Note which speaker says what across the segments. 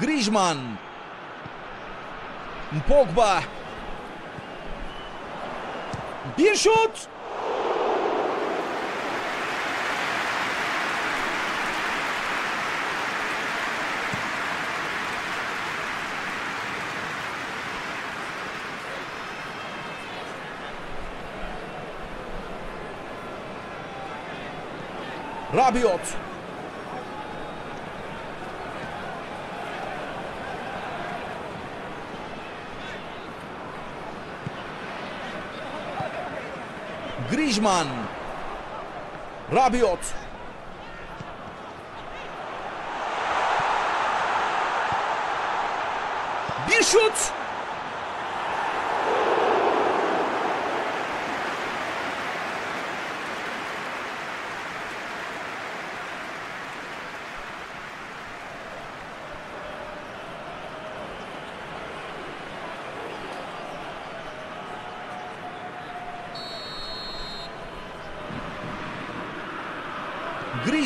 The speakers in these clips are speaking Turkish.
Speaker 1: Griezmann. Pogba. Bir şut. Rabiot. Griezmann. Rabiot. Bir şut.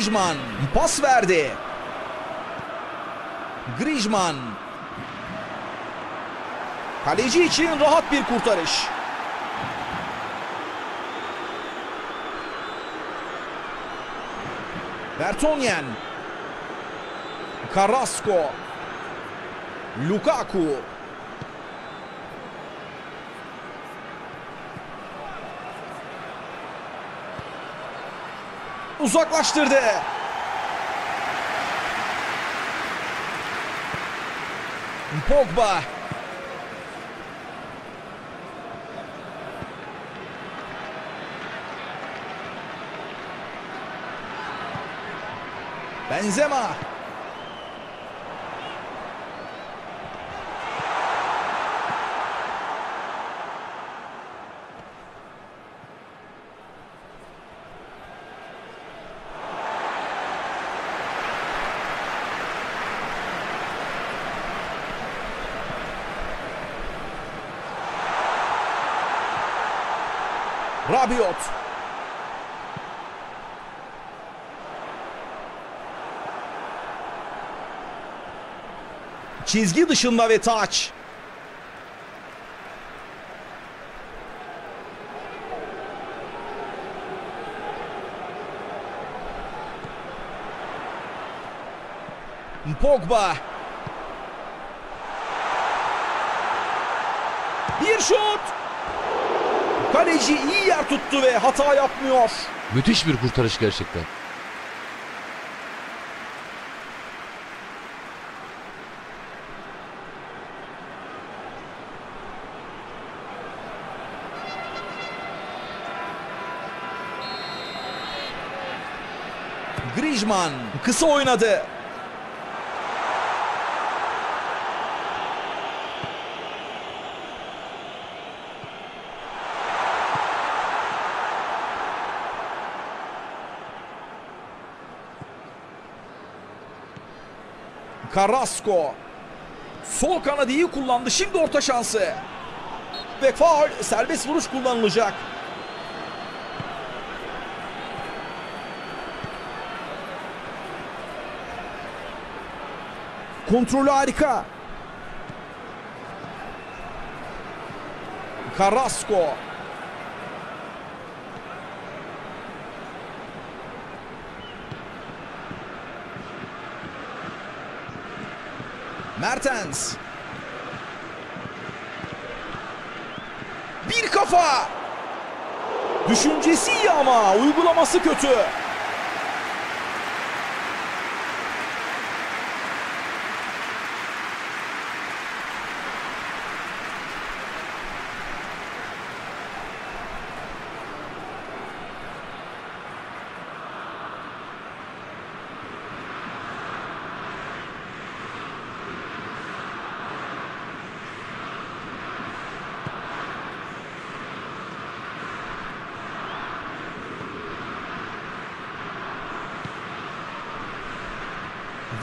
Speaker 1: Griezmann pas verdi. Griezmann. Kaleci için rahat bir kurtarış. Vertonghen. Carrasco. Lukaku. Uzaklaştırdı. Pogba. Benzema. Rabiot. Çizgi dışında ve taç. Pogba. Bir şut. Kaleci iyi yer tuttu ve hata yapmıyor.
Speaker 2: Müthiş bir kurtarış gerçekten.
Speaker 1: Griezmann kısa oynadı. Carrasco. Sol kanadı iyi kullandı. Şimdi orta şansı. Ve faul serbest vuruş kullanılacak. Kontrolü harika. Carrasco. Mertens. Bir kafa. Düşüncesi iyi ama uygulaması kötü.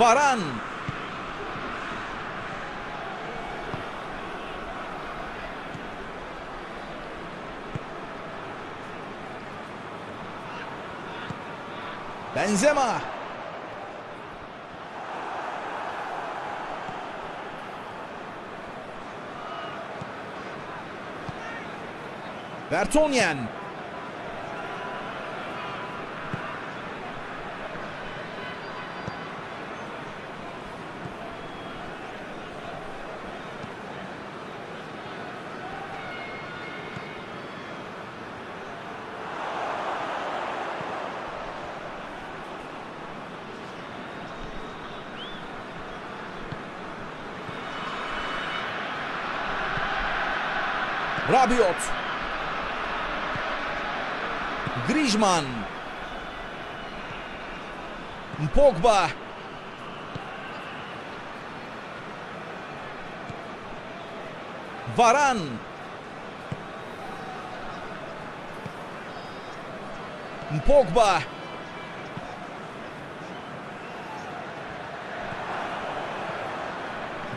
Speaker 1: Varan. Benzema. Vertonghen. Rabiot. Griezmann. Pogba. Varan. Pogba.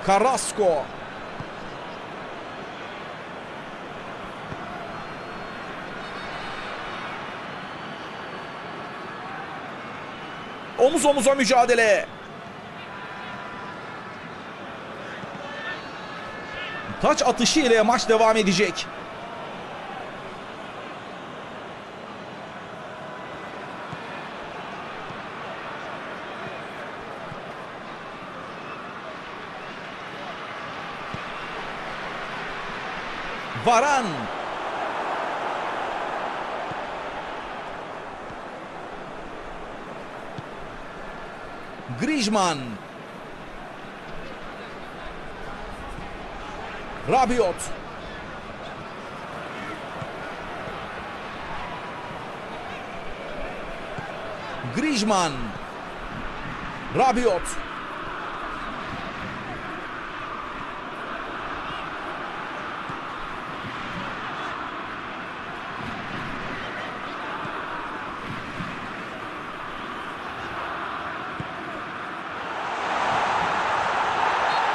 Speaker 1: Carrasco. Omuz omuza mücadele. Taç atışı ile maç devam edecek. Varan. Griezmann. Rabiot. Griezmann. Rabiot.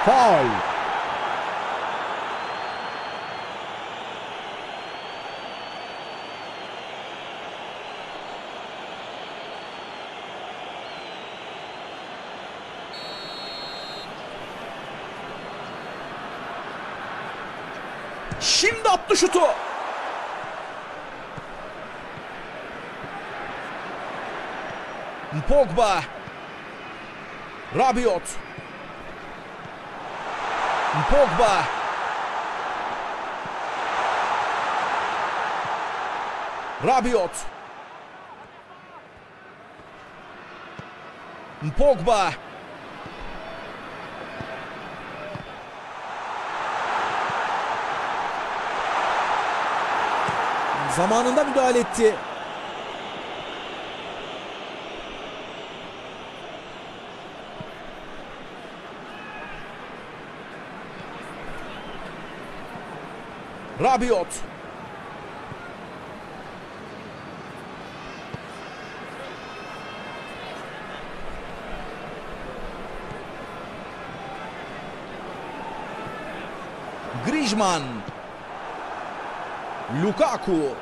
Speaker 1: Faul. Şimdi attı şutu. Pogba. Rabiot. Pogba. Rabiot. Pogba.
Speaker 3: Zamanında müdahale etti.
Speaker 1: Rabiot. Griezmann. Lukaku.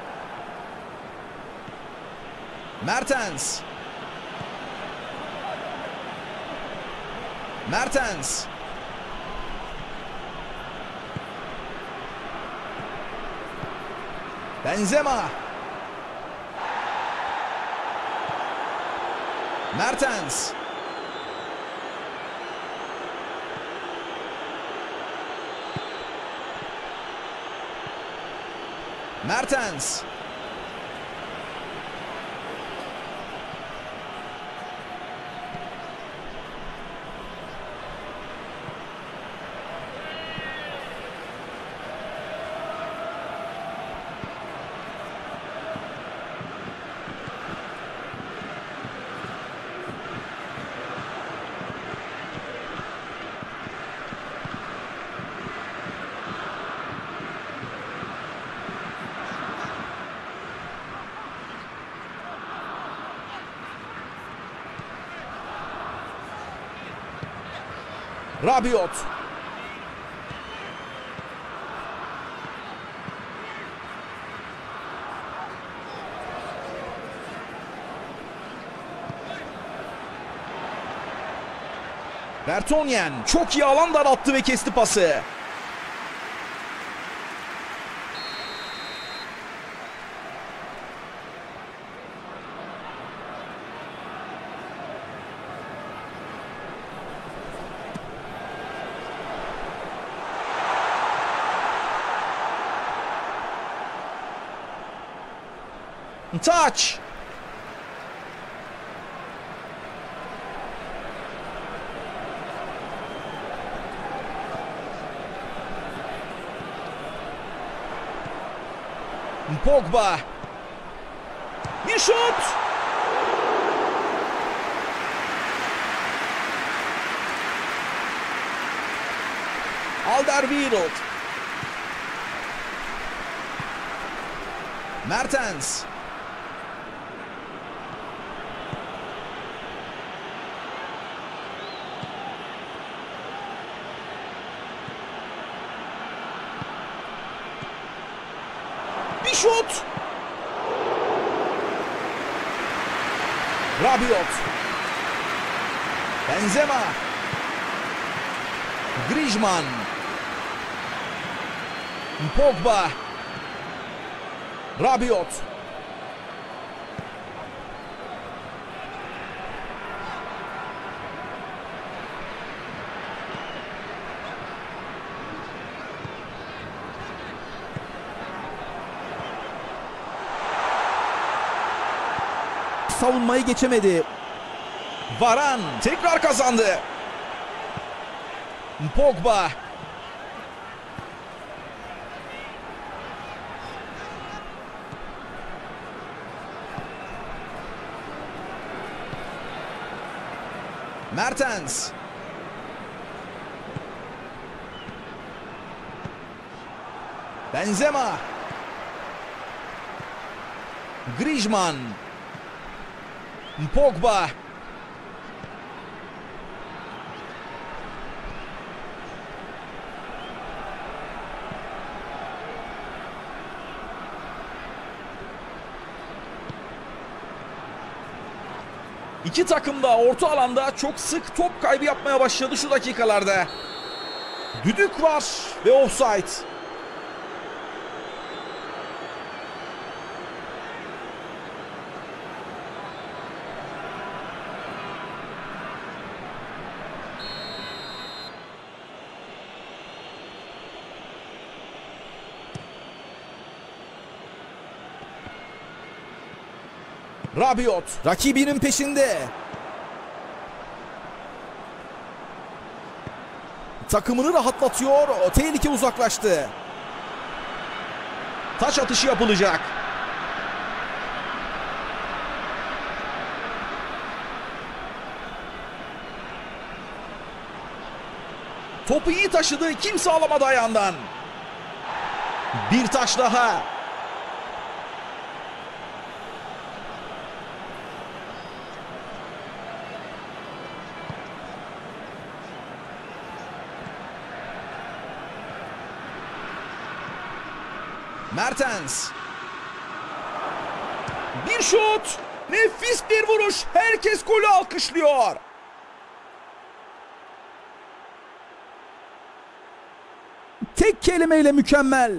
Speaker 1: Mertens. Mertens. Benzema. Mertens. Mertens. Rabiot. Vertonghen çok iyi alan darattı ve kesti pası. Taç. Pogba. Bir şut. Alderweireld. Mertens. Bir şut. Rabiot. Benzema. Griezmann. Pogba. Rabiot.
Speaker 3: Savunmayı geçemedi.
Speaker 1: Varan tekrar kazandı. Pogba. Mertens. Benzema. Griezmann. Pogba. İki takım da orta alanda çok sık top kaybı yapmaya başladı şu dakikalarda. Düdük var ve offside. Rabiot.
Speaker 3: Rakibinin peşinde. Takımını rahatlatıyor. O tehlike uzaklaştı.
Speaker 1: Taç atışı yapılacak. Topu iyi taşıdı. Kimse alamadı ayağından. Bir taş daha. Mertens. Bir şut. Nefis bir vuruş. Herkes golü alkışlıyor.
Speaker 3: Tek kelimeyle mükemmel.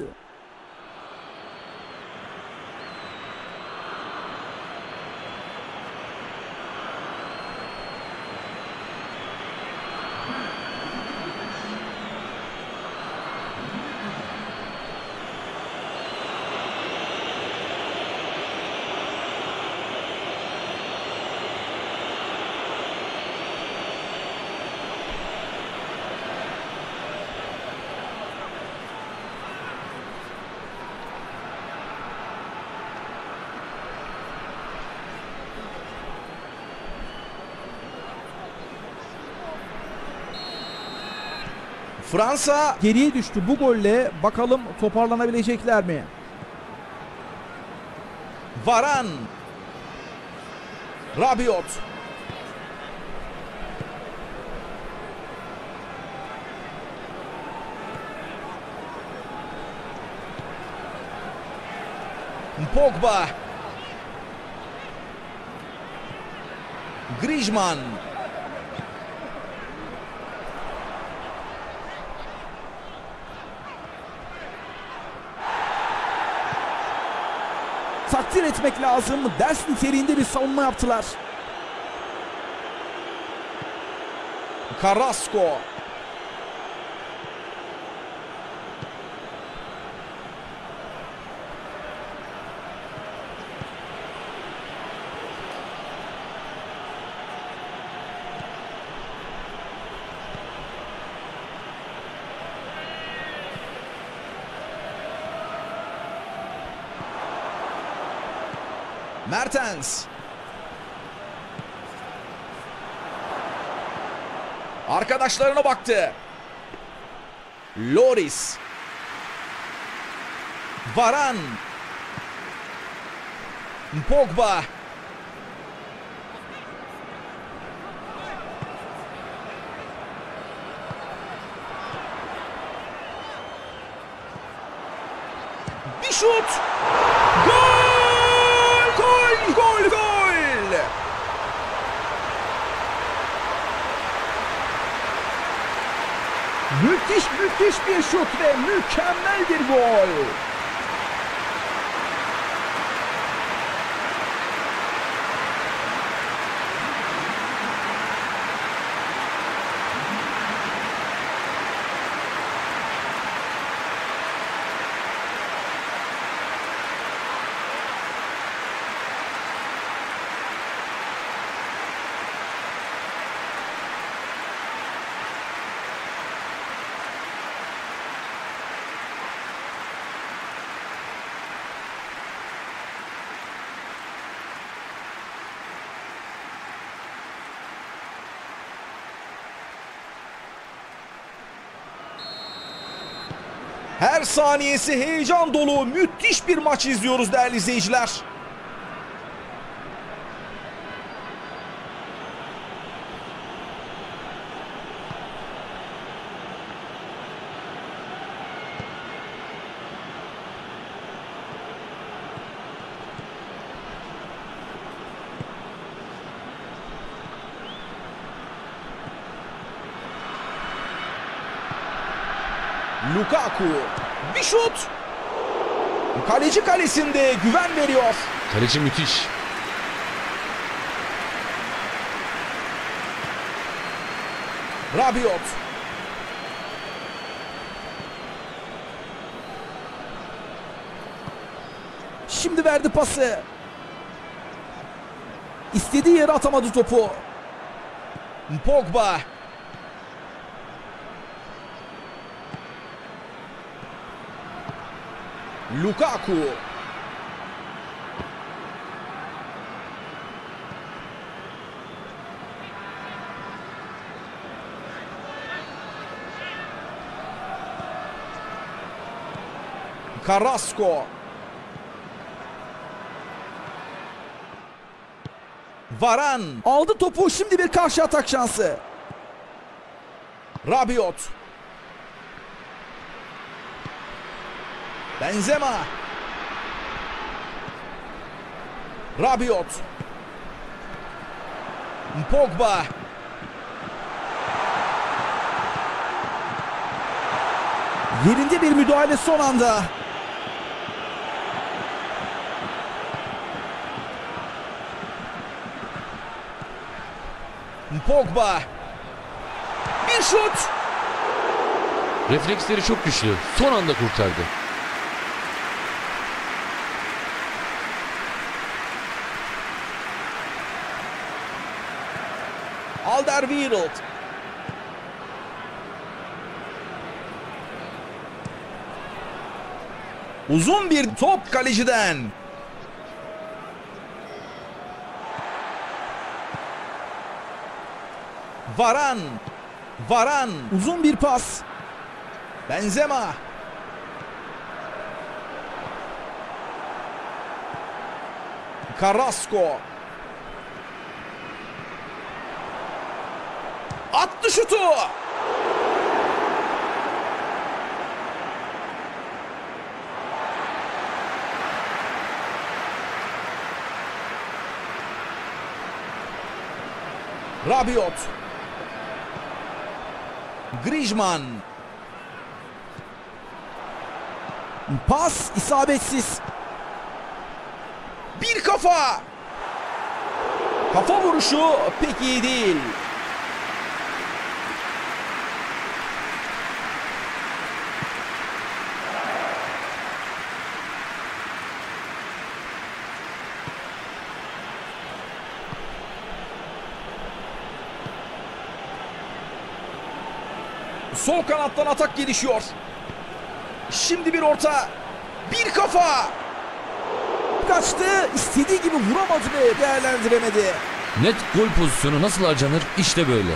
Speaker 1: Fransa
Speaker 3: Geriye düştü bu golle. Bakalım toparlanabilecekler mi?
Speaker 1: Varan. Rabiot. Pogba. Griezmann.
Speaker 3: Takdir etmek lazım. Ders niteliğinde bir savunma yaptılar.
Speaker 1: Carrasco. Mertens. Arkadaşlarına baktı. Loris. Varan. Pogba. Bir şut. Gol! Gol! Gol! Gol!
Speaker 3: Müthiş müthiş bir şut ve mükemmel bir gol.
Speaker 1: Her saniyesi heyecan dolu müthiş bir maç izliyoruz değerli izleyiciler. Lukaku bir şut. Kaleci kalesinde güven veriyor.
Speaker 2: Kaleci müthiş.
Speaker 1: Rabiot.
Speaker 3: Şimdi verdi pası. İstediği yere atamadı topu.
Speaker 1: Pogba. Lukaku. Carrasco. Varan.
Speaker 3: Aldı topu şimdi bir karşı atak şansı.
Speaker 1: Rabiot. Benzema. Rabiot. Pogba.
Speaker 3: Yerinde bir müdahale son anda.
Speaker 1: Pogba. Bir şut.
Speaker 2: Refleksleri çok güçlü. Son anda kurtardı.
Speaker 1: Alderweireld. Uzun bir top kaleciden. Varan. Varan.
Speaker 3: Uzun bir pas.
Speaker 1: Benzema. Carrasco. Attı şutu. Rabiot. Griezmann.
Speaker 3: Pas isabetsiz.
Speaker 1: Bir kafa. Kafa vuruşu pek iyi değil. Sol kanattan atak gelişiyor. Şimdi bir orta. Bir kafa.
Speaker 3: kaçtı. İstediği gibi vuramadı ve değerlendiremedi.
Speaker 2: Net gol pozisyonu nasıl harcanır? İşte böyle.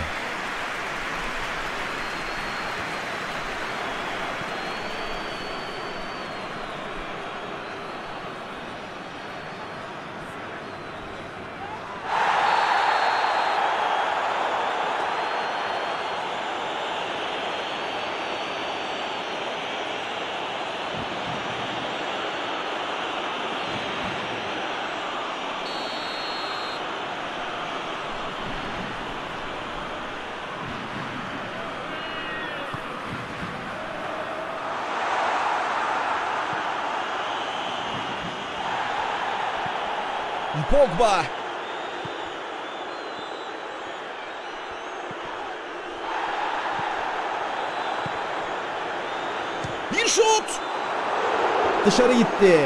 Speaker 1: Pogba. Bir şut.
Speaker 3: Dışarı gitti.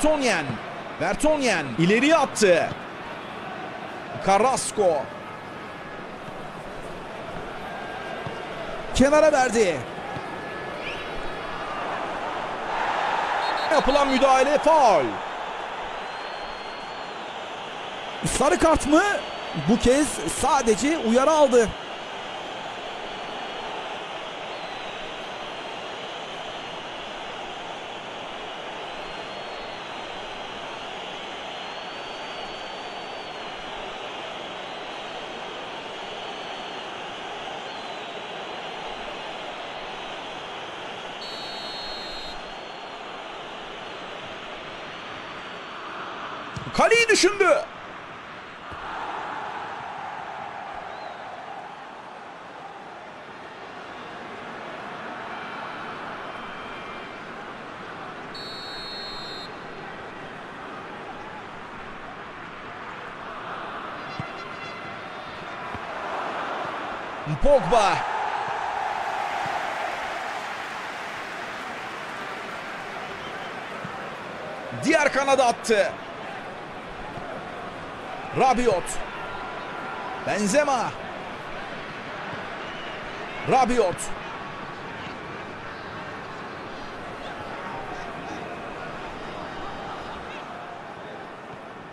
Speaker 1: Vertonghen. Vertonghen ileriye attı. Carrasco. Kenara verdi. Yapılan müdahale faul.
Speaker 3: Sarı kart mı? Bu kez sadece uyarı aldı.
Speaker 1: Kaleyi düşündü. Pogba. Diğer kanada attı. Rabiot. Benzema. Rabiot.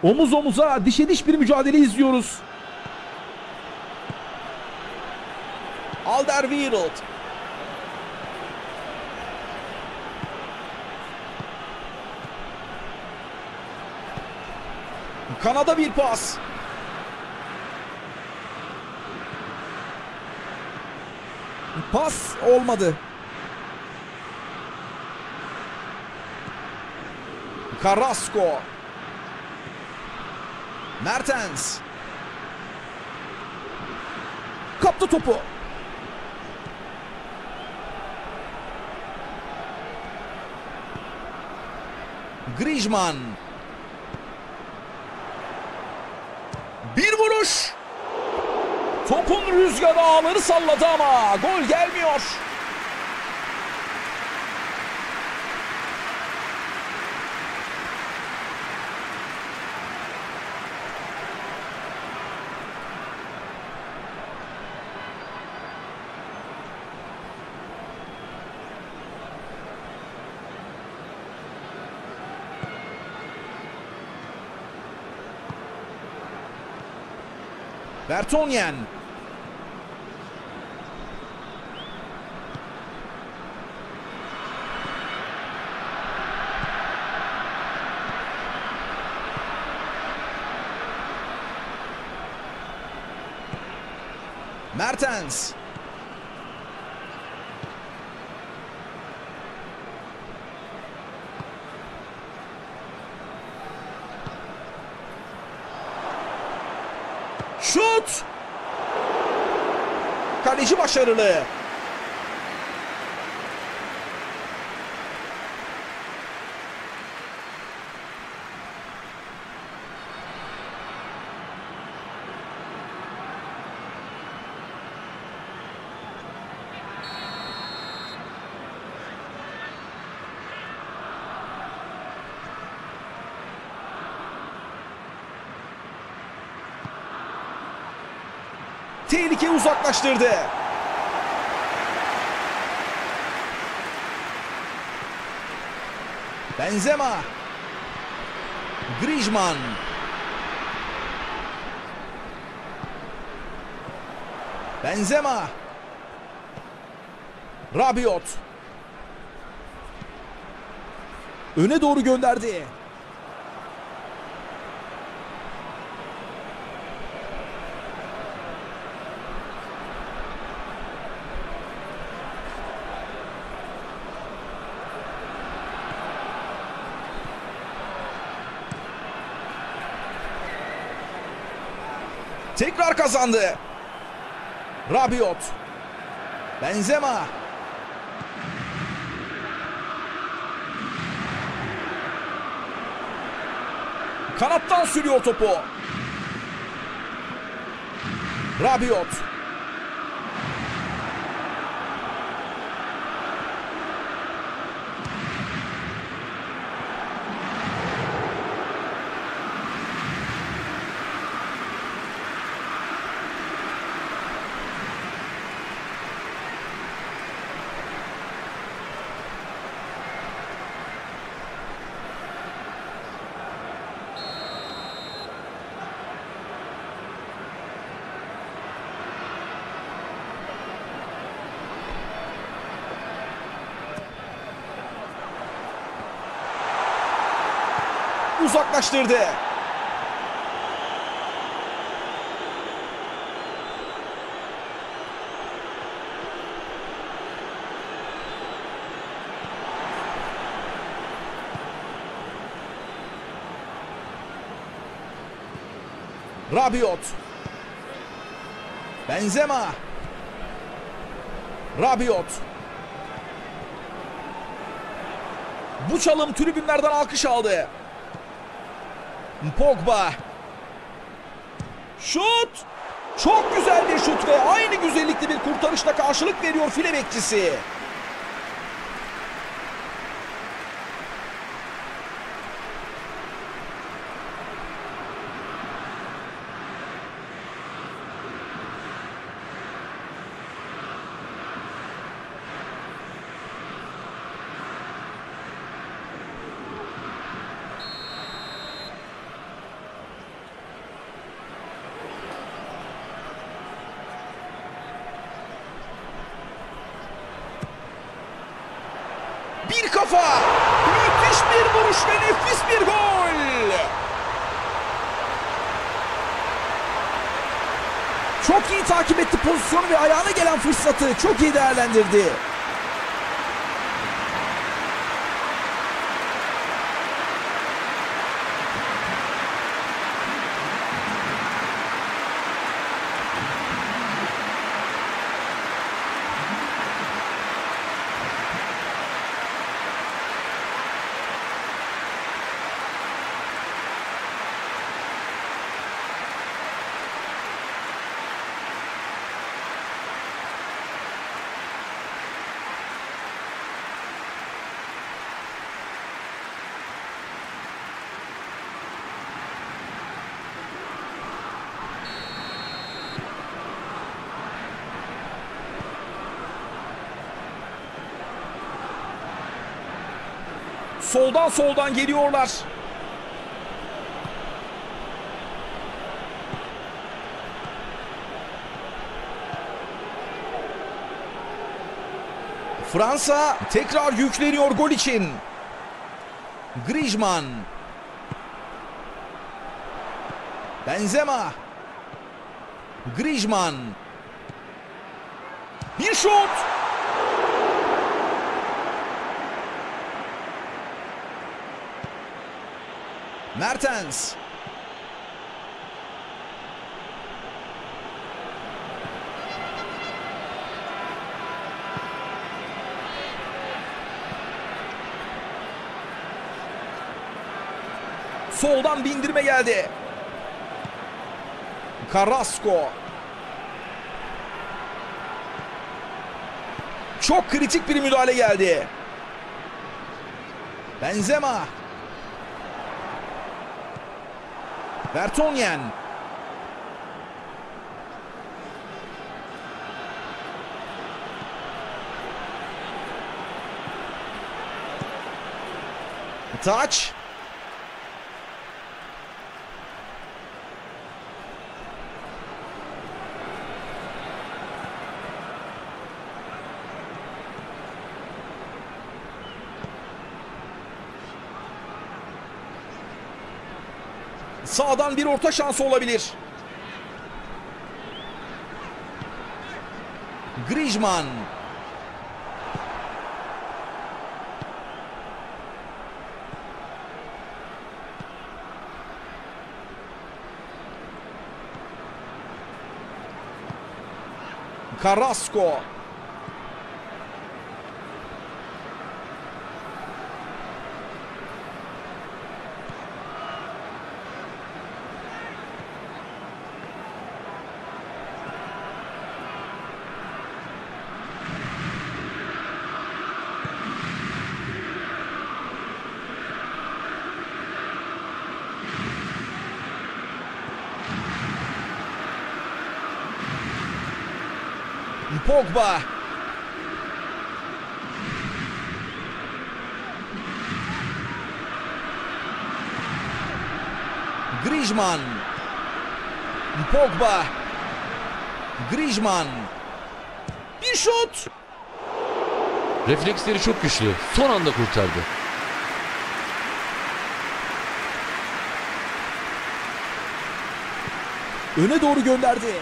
Speaker 3: Omuz omuza dişe diş bir mücadele izliyoruz.
Speaker 1: Alderweireld. Kanada bir pas.
Speaker 3: Pas olmadı.
Speaker 1: Carrasco. Mertens.
Speaker 3: Kaptı topu.
Speaker 1: Griezmann. Bir vuruş. Topun rüzgarı ağları salladı ama gol gelmiyor. Vertonghen. Mertens. Şut! Kaleci başarılı. Tehlikeyi uzaklaştırdı. Benzema. Griezmann. Benzema. Rabiot.
Speaker 3: Öne doğru gönderdi.
Speaker 1: Tekrar kazandı. Rabiot. Benzema. Kanattan sürüyor topu. Rabiot. Uzaklaştırdı. Rabiot. Benzema. Rabiot. Bu çalım tribünlerden alkış aldı. Pogba. Şut. Çok güzel bir şut ve aynı güzellikte bir kurtarışla karşılık veriyor file bekçisi. Bir kafa. Müthiş bir vuruş ve nefis bir gol.
Speaker 3: Çok iyi takip etti pozisyonu ve ayağına gelen fırsatı çok iyi değerlendirdi.
Speaker 1: Soldan geliyorlar. Fransa tekrar yükleniyor gol için. Griezmann. Benzema. Griezmann. Bir şut. Mertens. Soldan bindirme geldi. Carrasco. Çok kritik bir müdahale geldi. Benzema. Vertonyen. Taç. Sağdan bir orta şansı olabilir. Griezmann. Carrasco. Pogba. Griezmann. Pogba. Griezmann. Bir şut.
Speaker 2: Refleksleri çok güçlü. Son anda kurtardı.
Speaker 3: Öne doğru gönderdi.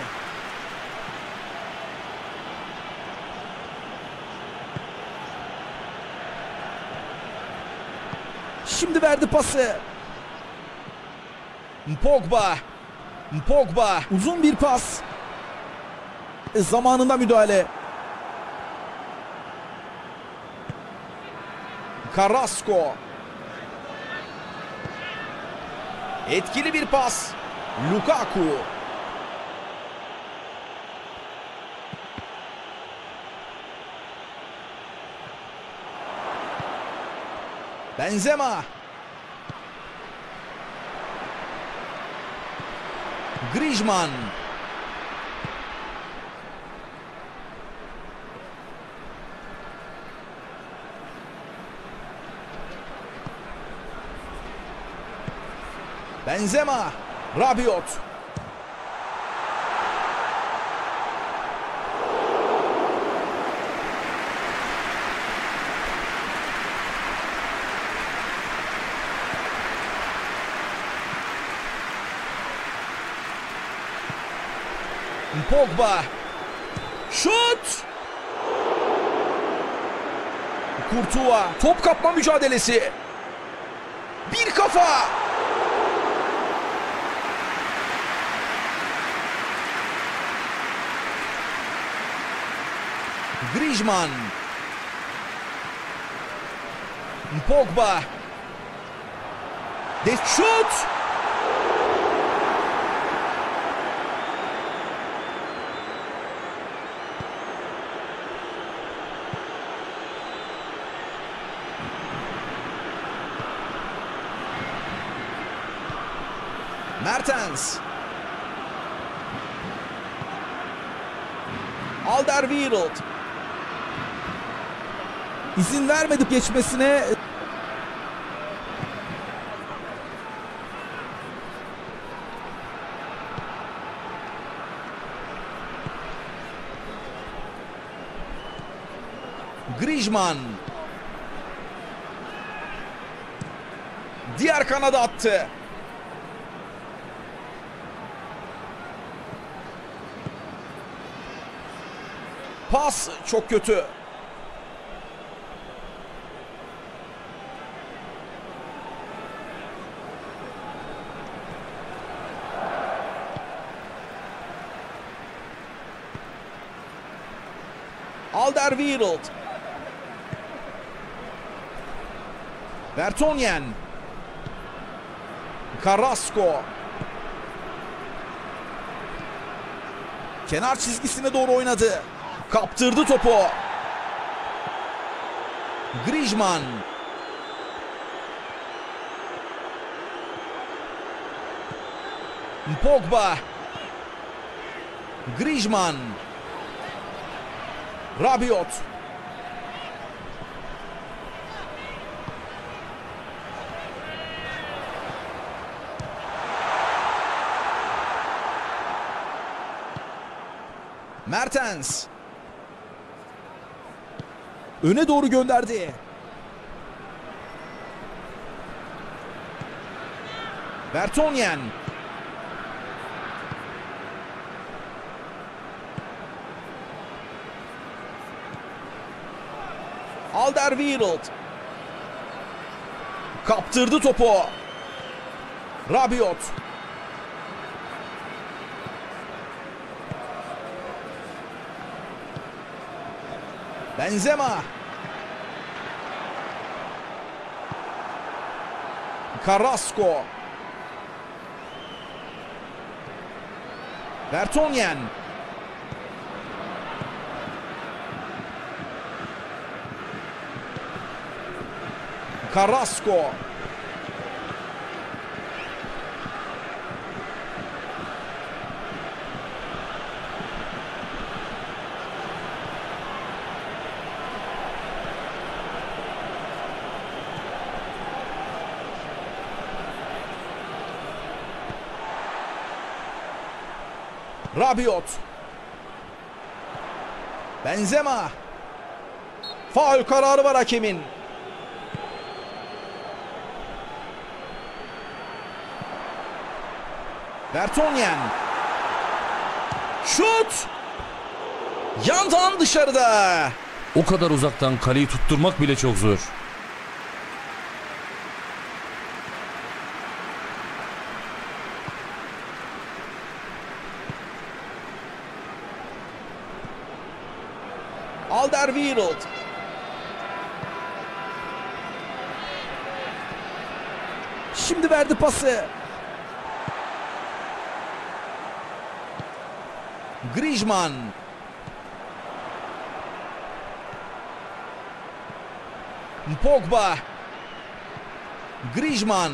Speaker 3: Şimdi verdi pası.
Speaker 1: Pogba. Pogba.
Speaker 3: Uzun bir pas. E, zamanında müdahale.
Speaker 1: Carrasco. Etkili bir pas. Lukaku. Benzema. Griezmann. Benzema. Rabiot. Pogba. Şut. Kurtuğa. Top kapma mücadelesi. Bir kafa. Griezmann. Pogba. Des şut. Mertens. Alderweireld.
Speaker 3: İzin vermedi geçmesine.
Speaker 1: Griezmann. Diğer kanada attı. Pas çok kötü. Alderweireld. Vertonghen. Carrasco. Kenar çizgisine doğru oynadı. Kaptırdı topu. Griezmann. Pogba. Griezmann. Rabiot. Mertens.
Speaker 3: Öne doğru gönderdi.
Speaker 1: Bertonyen. Alderweireld. Kaptırdı topu. Rabiot. Benzema. Carrasco. Bertonyen. Carrasco. Rabiot. Benzema. Faul kararı var hakemin. Bertonyen. Şut. Yandan dışarıda.
Speaker 2: O kadar uzaktan kaleyi tutturmak bile çok zor.
Speaker 1: Alderweireld.
Speaker 3: Şimdi verdi pası.
Speaker 1: Griezmann. Pogba. Griezmann.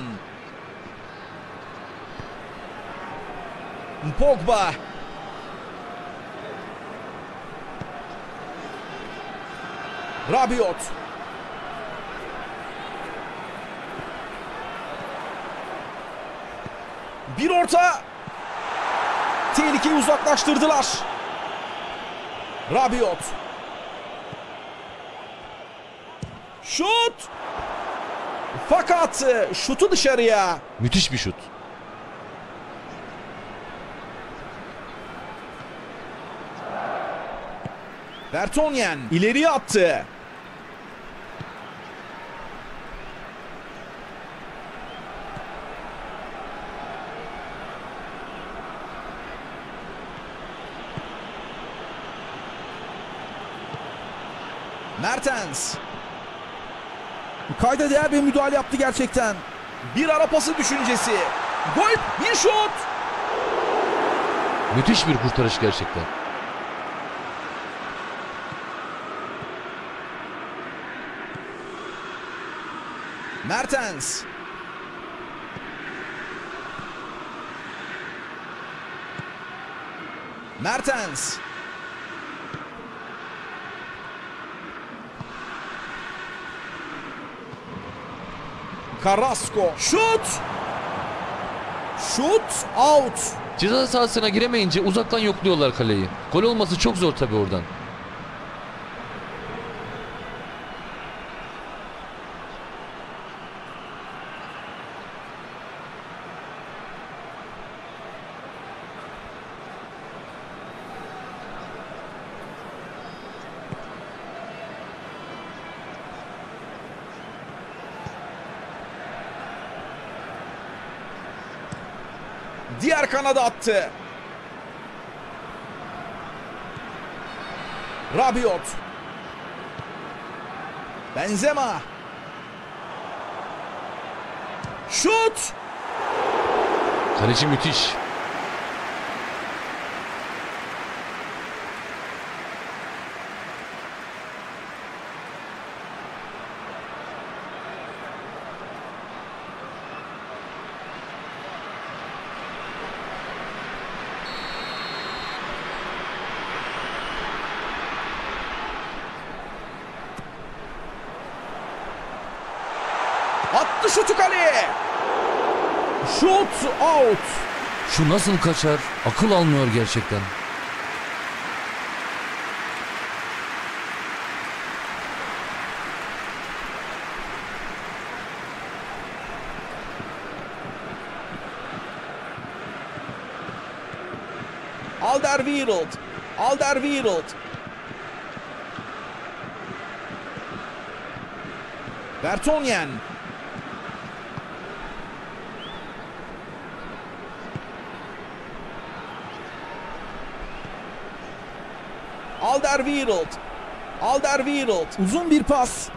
Speaker 1: Pogba. Bir orta. Tehlikeyi uzaklaştırdılar. Rabiot. Şut. Fakat şutu dışarıya.
Speaker 2: Müthiş bir şut.
Speaker 1: Bertonyen ileriye attı. Mertens
Speaker 3: Kayda değer bir müdahale yaptı gerçekten.
Speaker 1: bir ara pası düşüncesi. Gol bir şut.
Speaker 2: Müthiş bir kurtarış gerçekten.
Speaker 1: Mertens. Mertens. Carrasco. Şut.
Speaker 3: Şut out.
Speaker 2: Ceza sahasına giremeyince uzaktan yokluyorlar kaleyi. Gol olması çok zor tabii oradan.
Speaker 1: Diğer kanada attı. Rabiot. Benzema. Şut.
Speaker 2: Kaleci müthiş. Şu nasıl kaçar? Akıl almıyor gerçekten.
Speaker 1: Alderweireld. Alderweireld. Vertonghen. Alderweireld. Alderweireld.
Speaker 3: Uzun bir pas.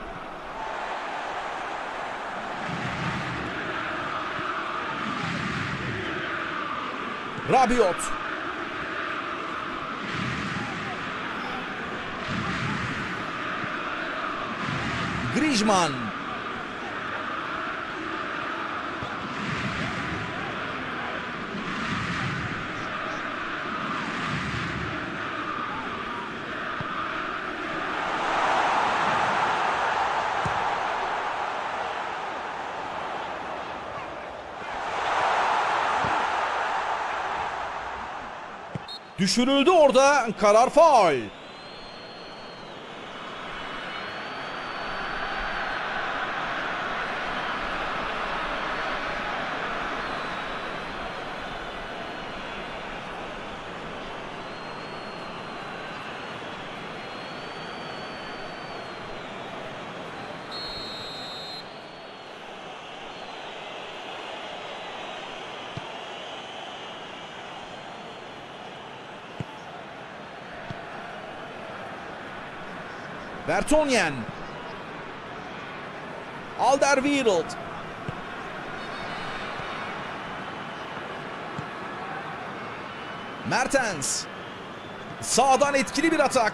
Speaker 1: Rabiot. Griezmann. Düşürüldü orada. Karar faul. Vertonghen. Alderweireld. Mertens. Sağdan etkili bir atak.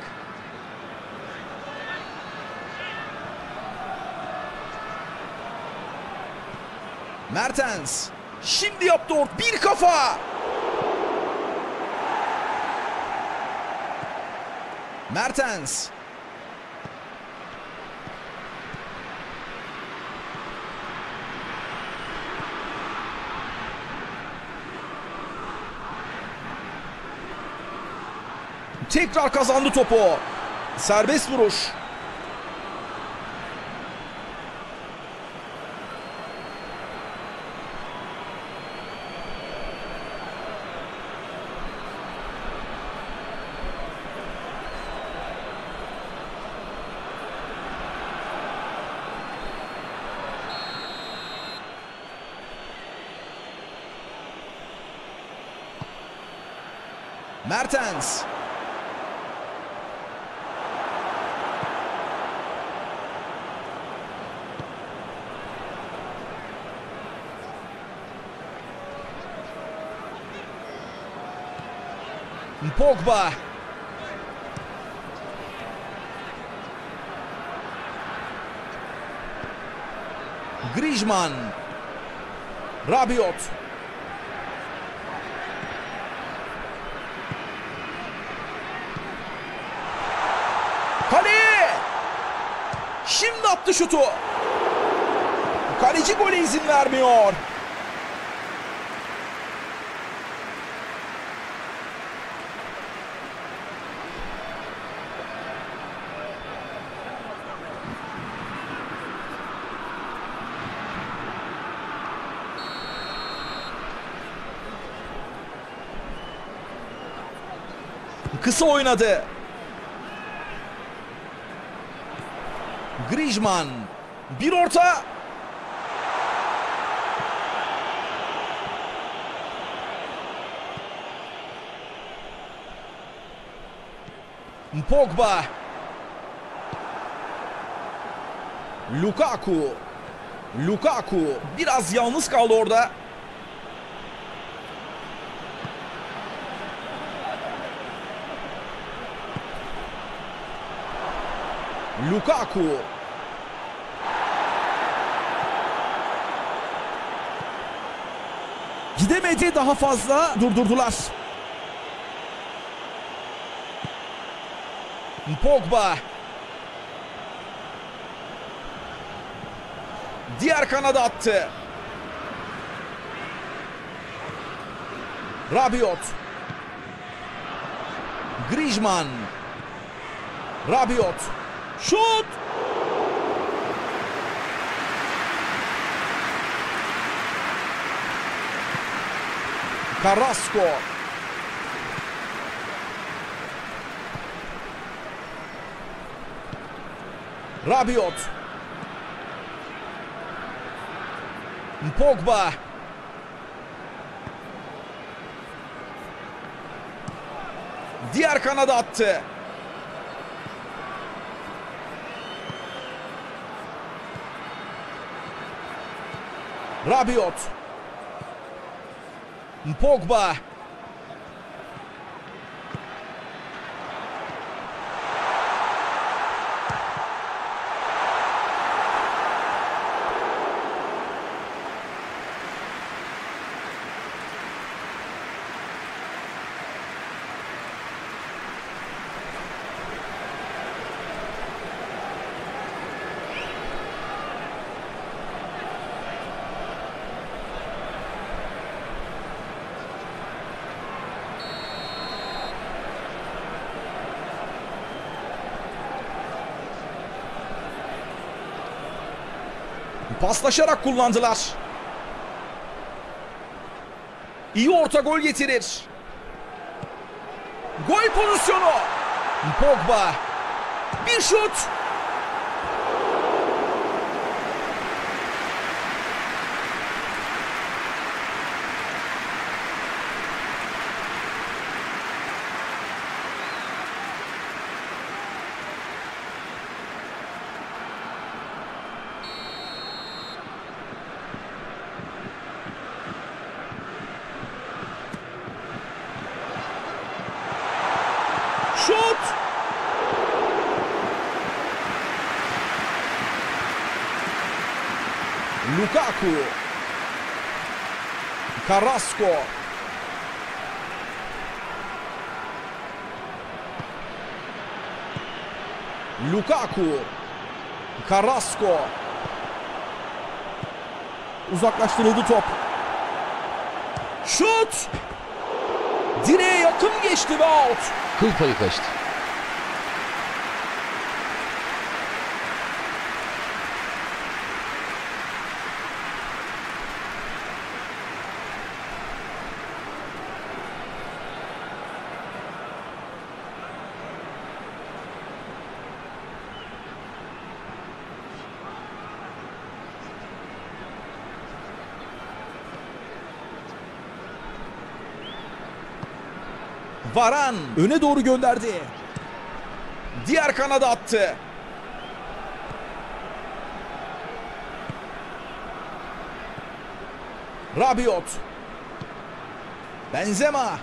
Speaker 1: Mertens. Şimdi yaptı ort. Bir kafa. Mertens. Tekrar kazandı topu. Serbest vuruş. Mertens. Pogba. Griezmann. Rabiot. Kale! Şimdi attı şutu. Kaleci gole izin vermiyor. Kısa oynadı. Griezmann. Bir orta. Pogba. Lukaku. Lukaku biraz yalnız kaldı orada. Lukaku.
Speaker 3: Gidemedi daha fazla durdurdular.
Speaker 1: Pogba. Diğer kanada attı. Rabiot. Griezmann. Rabiot. Şut! Carrasco. Rabiot. Pogba. Diğer kanada attı. Rabiot. Pogba. Paslaşarak kullandılar. İyi orta gol getirir. Gol pozisyonu. Pogba. Bir şut. Lukaku. Carrasco. Lukaku. Carrasco.
Speaker 3: Uzaklaştırıldı top.
Speaker 1: Şut. Direğe yakın geçti ve out.
Speaker 2: Kıl payı kaçtı.
Speaker 1: Varan
Speaker 3: Öne doğru gönderdi.
Speaker 1: diğer kanada attı. Rabiot. Benzema.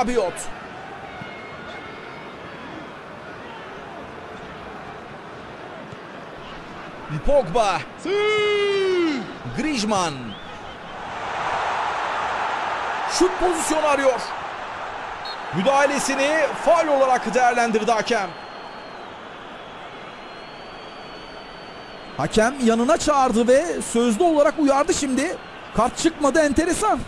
Speaker 1: Rabiot. Pogba. Griezmann. Şut pozisyonu arıyor. Müdahalesini faul olarak değerlendirdi hakem.
Speaker 3: Hakem yanına çağırdı ve sözlü olarak uyardı şimdi. Kart çıkmadı enteresan.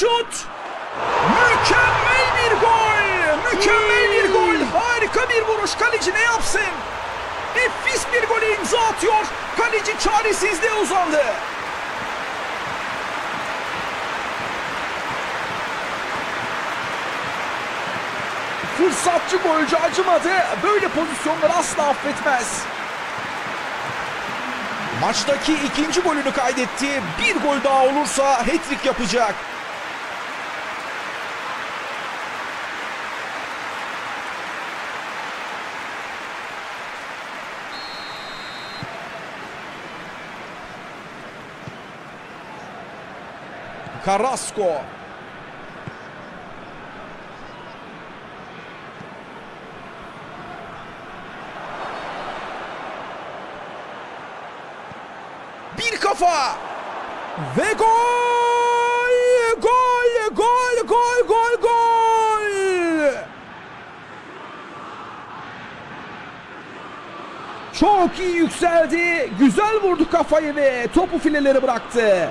Speaker 1: Şut. Mükemmel bir gol. Mükemmel bir gol. Harika bir vuruş. Kaleci ne yapsın? Nefis bir gole imza atıyor. Kaleci çaresizliğe uzandı. Fırsatçı golcü acımadı. Böyle pozisyonları asla affetmez. Maçtaki ikinci golünü kaydetti. Bir gol daha olursa hat-trick yapacak. Carrasco. Bir kafa.
Speaker 3: Ve gol! Gol! Gol! Gol! Gol! Gol! Çok iyi yükseldi. Güzel vurdu kafayı ve topu filelere bıraktı.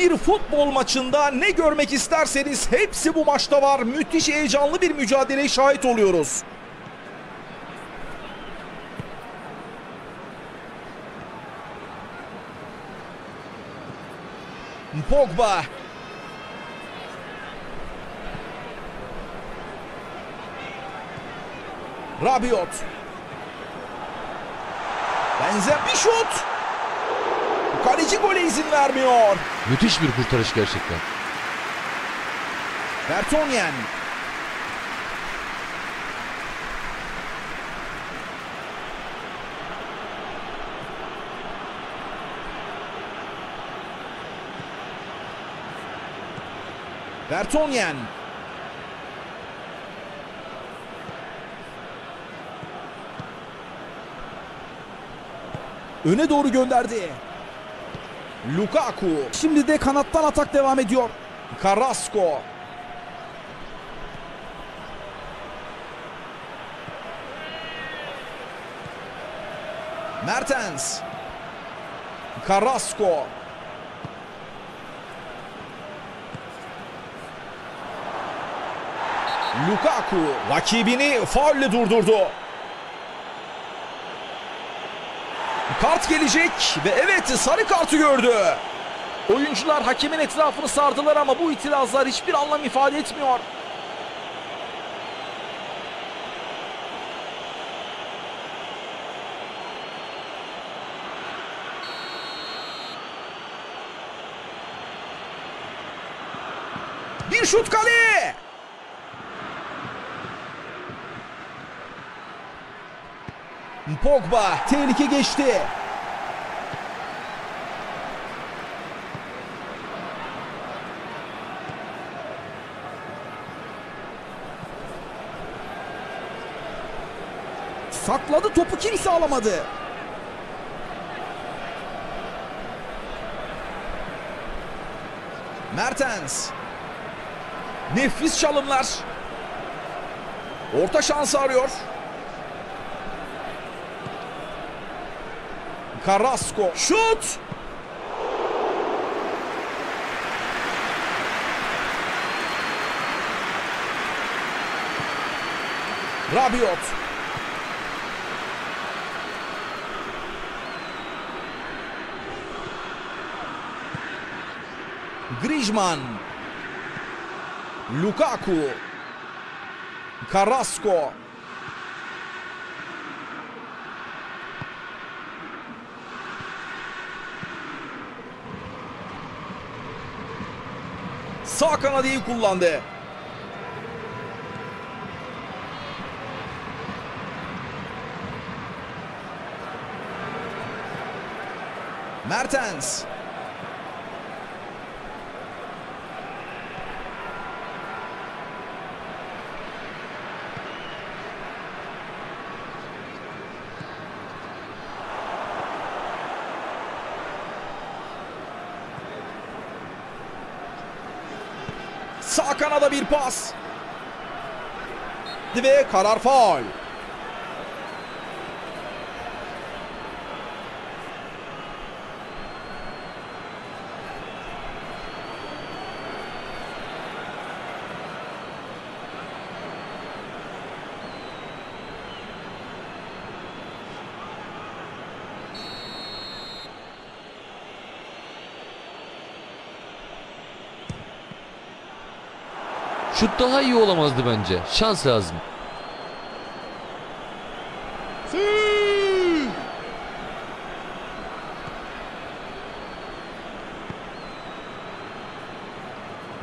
Speaker 1: Bir futbol maçında ne görmek isterseniz hepsi bu maçta var. Müthiş heyecanlı bir mücadeleye şahit oluyoruz. Pogba. Rabiot. Benzer bir şut. Kaleci gole izin vermiyor.
Speaker 2: Müthiş bir kurtarış gerçekten.
Speaker 1: Bertonyen. Bertonyen.
Speaker 3: Öne doğru gönderdi.
Speaker 1: Lukaku.
Speaker 3: Şimdi de kanattan atak devam ediyor.
Speaker 1: Carrasco. Mertens. Carrasco. Lukaku rakibini faulle durdurdu. Kart gelecek ve evet sarı kartı gördü. Oyuncular hakemin etrafını sardılar ama bu itirazlar hiçbir anlam ifade etmiyor. Bir şut kale. Pogba
Speaker 3: Tehlike geçti. Sakladı topu kimse alamadı.
Speaker 1: Mertens. Nefis çalımlar. Orta şansı arıyor. Carrasco. Şut. Rabiot. Griezmann. Lukaku. Carrasco. Sağ kanadı iyi kullandı. Mertens. Sağ kanada bir pas. Ve karar faul.
Speaker 2: Şut daha iyi olamazdı bence. Şans lazım.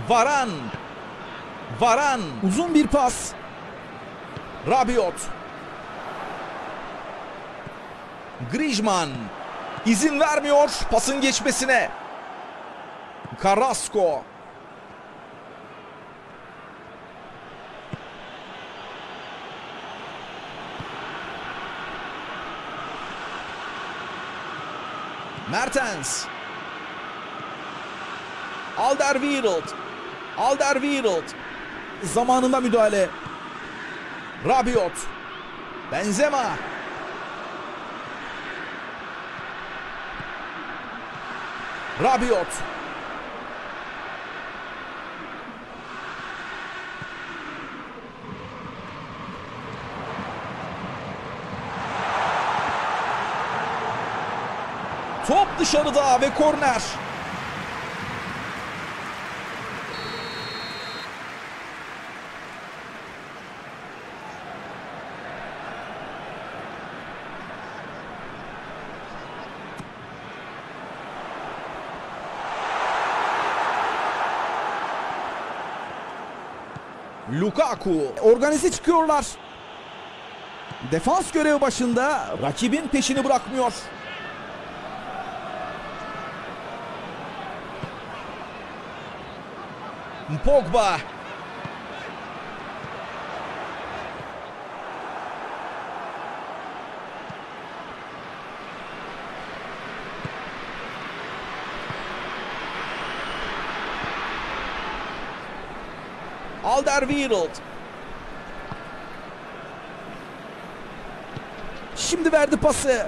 Speaker 1: Varan. Varan.
Speaker 3: Uzun bir pas.
Speaker 1: Rabiot. Griezmann. İzin vermiyor pasın geçmesine. Carrasco. Mertens. Alderweireld. Alderweireld.
Speaker 3: Zamanında müdahale.
Speaker 1: Rabiot. Benzema. Rabiot. Top dışarıda ve korner. Lukaku.
Speaker 3: Organize çıkıyorlar. Defans görevi başında.
Speaker 1: Rakibin peşini bırakmıyor. Pogba. Alderweireld.
Speaker 3: Şimdi verdi pası.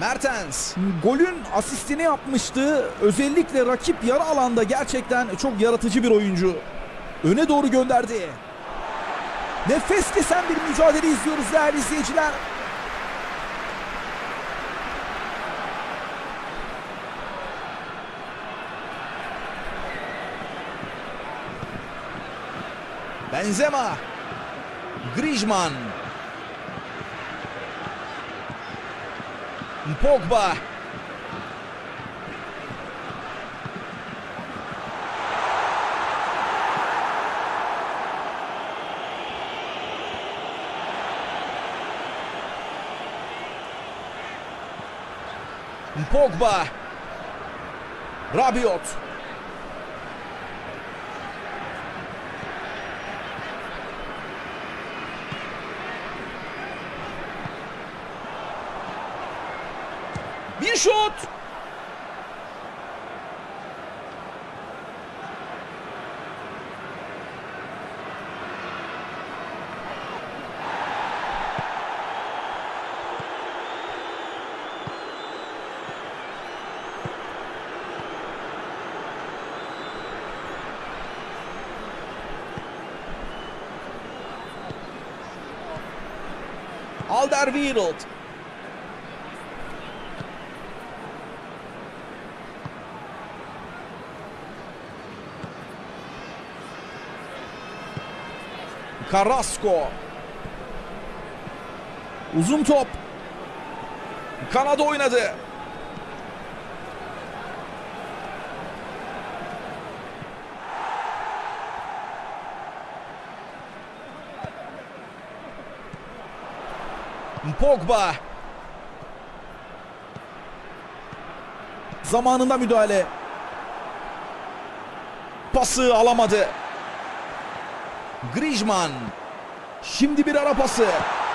Speaker 1: Mertens.
Speaker 3: Golün asistini yapmıştı. Özellikle rakip yarı alanda gerçekten çok yaratıcı bir oyuncu. Öne doğru gönderdi. Nefes kesen bir mücadele izliyoruz değerli izleyiciler.
Speaker 1: Benzema. Griezmann. Pogba. Pogba. Rabiot. Alderweireld. Carrasco.
Speaker 3: Uzun top.
Speaker 1: Kanada oynadı. Pogba.
Speaker 3: Zamanında müdahale.
Speaker 1: Pası alamadı. Griezmann.
Speaker 3: Şimdi bir ara pası.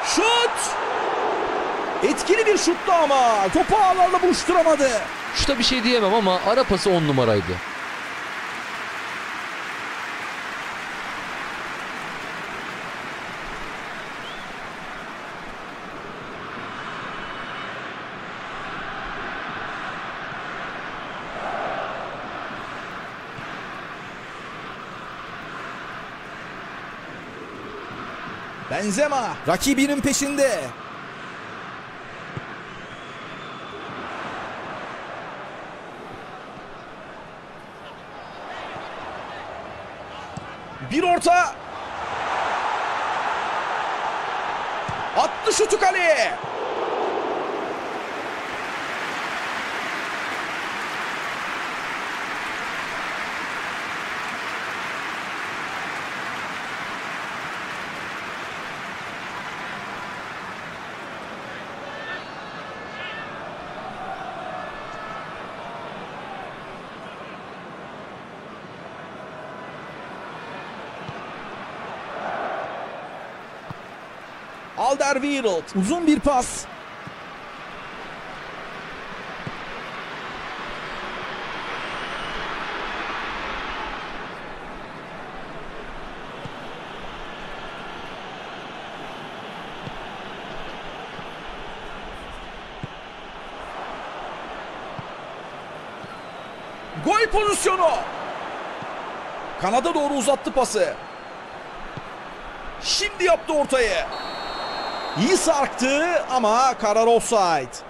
Speaker 1: Şut! Etkili bir şuttu ama.
Speaker 3: Topu ağlarla buluşturamadı.
Speaker 2: Şuta bir şey diyemem ama ara pası 10 numaraydı.
Speaker 1: Benzema.
Speaker 3: Rakibinin peşinde.
Speaker 1: Bir orta. Attı şutu kaleye. Alderweireld uzun bir pas.
Speaker 4: Gol pozisyonu.
Speaker 1: Kanada doğru uzattı pası. Şimdi yaptı ortayı. İyi sarktı ama karar offside.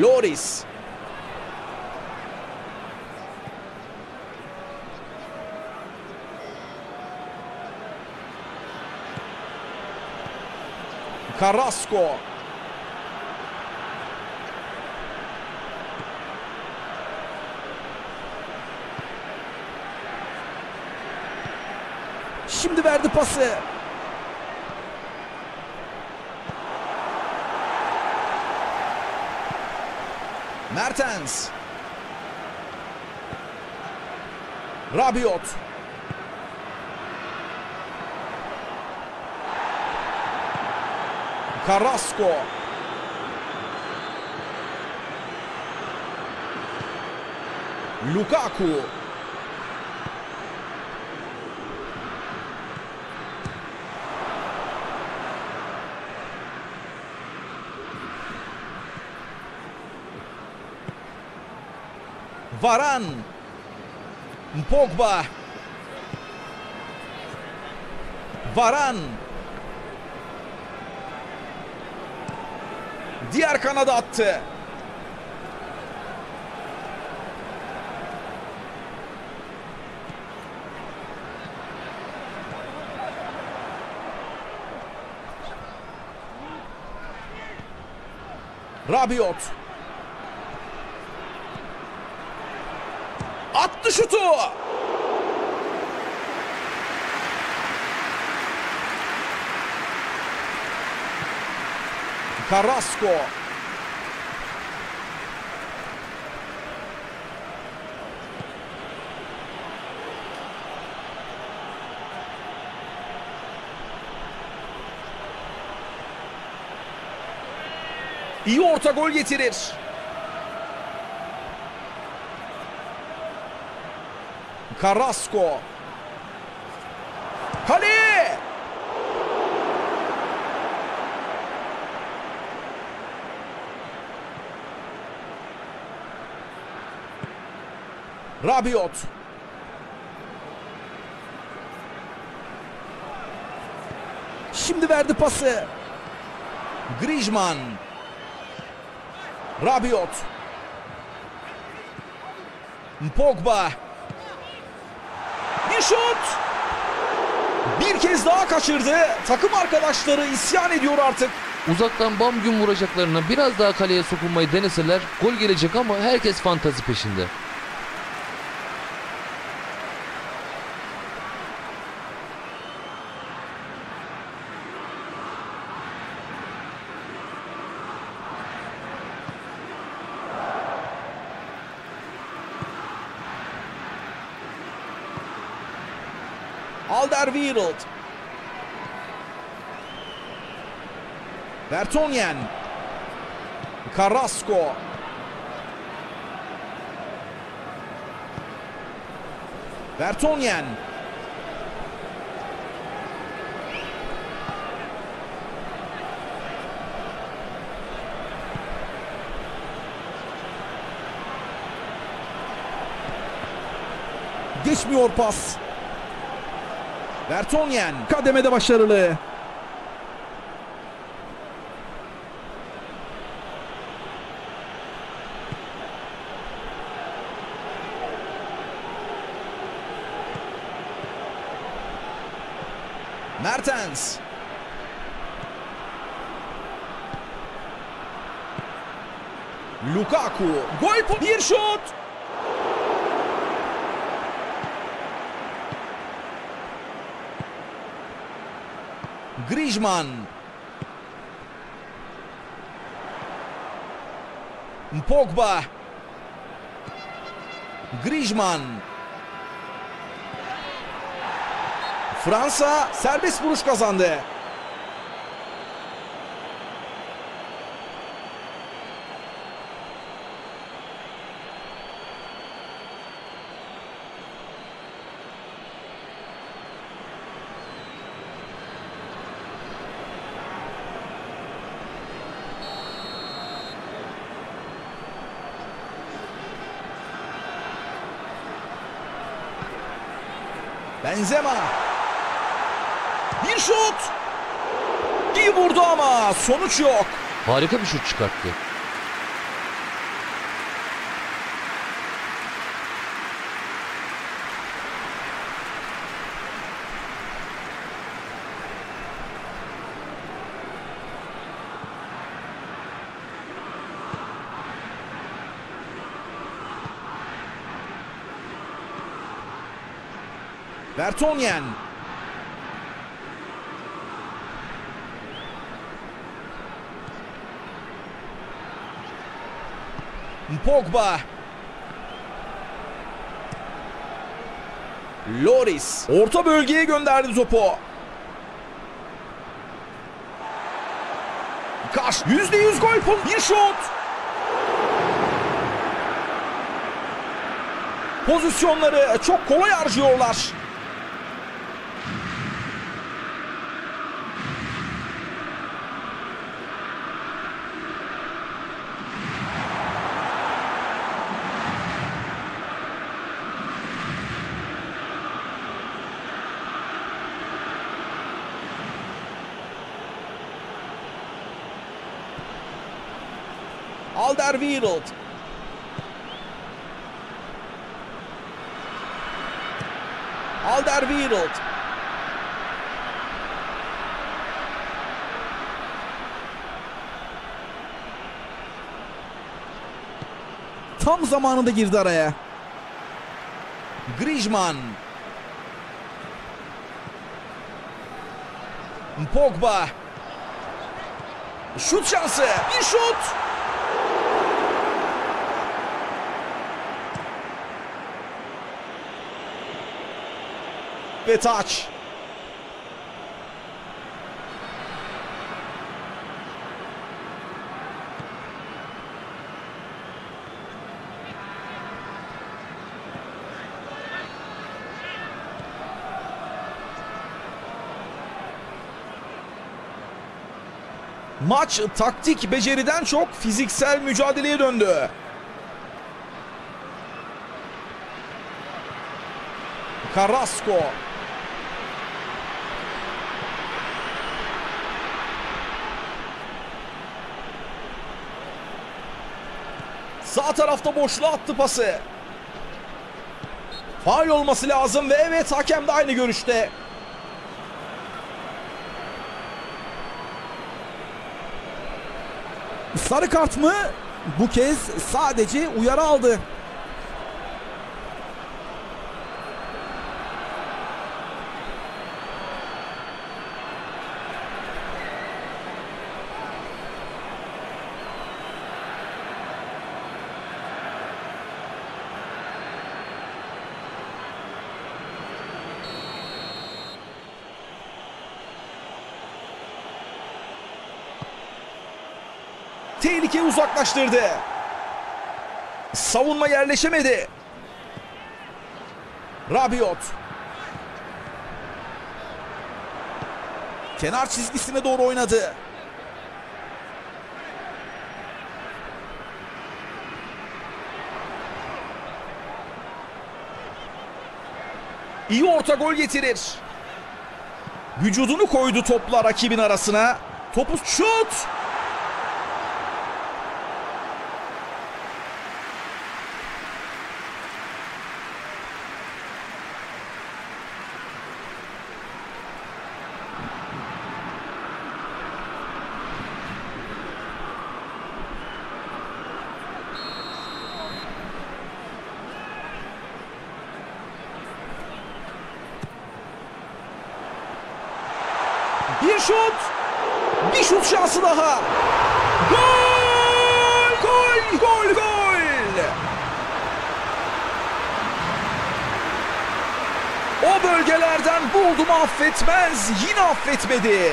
Speaker 1: Loris. Carrasco. Şimdi verdi pası. Mertens. Rabiot. Carrasco. Lukaku. Varan. Pogba. Varan. Diğer kanada attı. Rabiot. Attı şutu. Carrasco. İyi orta gol getirir. Carrasco. Kale! Rabiot. Şimdi verdi pası. Griezmann. Rabiot. Pogba. Bir şut. Bir kez daha kaçırdı. Takım arkadaşları isyan ediyor artık.
Speaker 2: Uzaktan bam gün vuracaklarına biraz daha kaleye sokulmayı deneseler gol gelecek ama herkes fantazi peşinde.
Speaker 1: Alderweireld. Vertonghen. Carrasco. Vertonghen. Geçmiyor pas. Vertonghen kademede başarılı. Mertens. Lukaku. Gol po- bir şut. Griezmann. Pogba. Griezmann. Fransa serbest vuruş kazandı. Benzema. Bir şut. İyi vurdu ama sonuç yok.
Speaker 2: Harika bir şut çıkarttı.
Speaker 1: Vertonghen. Pogba. Loris orta bölgeye gönderdi topu. Kaş %100 gol bir şut. Pozisyonları çok kolay harcıyorlar. Alderweireld. Alderweireld.
Speaker 3: Tam zamanında girdi araya.
Speaker 1: Griezmann. Pogba. Şut şansı. Bir şut. Ve taç. Maç taktik beceriden çok fiziksel mücadeleye döndü. Carrasco. Sağ tarafta boşluğa attı pası. Faul olması lazım ve evet hakem de aynı görüşte.
Speaker 3: Sarı kart mı? Bu kez sadece uyarı aldı.
Speaker 1: Tehlikeyi uzaklaştırdı. Savunma yerleşemedi. Rabiot. Kenar çizgisine doğru oynadı. İyi orta gol getirir. Vücudunu koydu topla rakibin arasına. Topu şut. Bir şut şansı daha. Gol! Gol! Gol! Gol! O bölgelerden buldum affetmez. Yine affetmedi.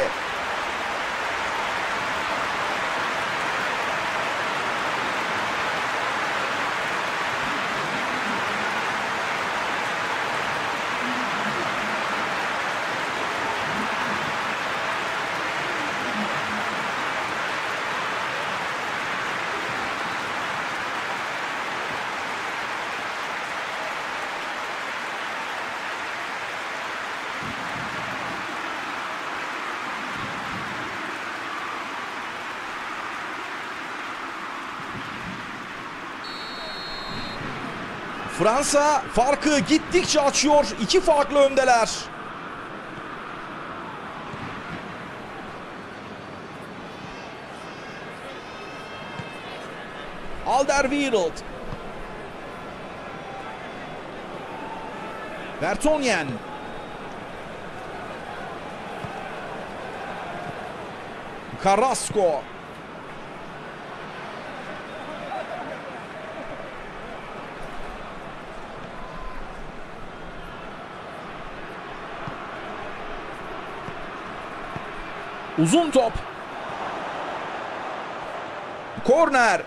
Speaker 1: Fransa farkı gittikçe açıyor. İki farklı öndeler. Alderweireld. Vertonghen. Carrasco. Uzun top. Korner.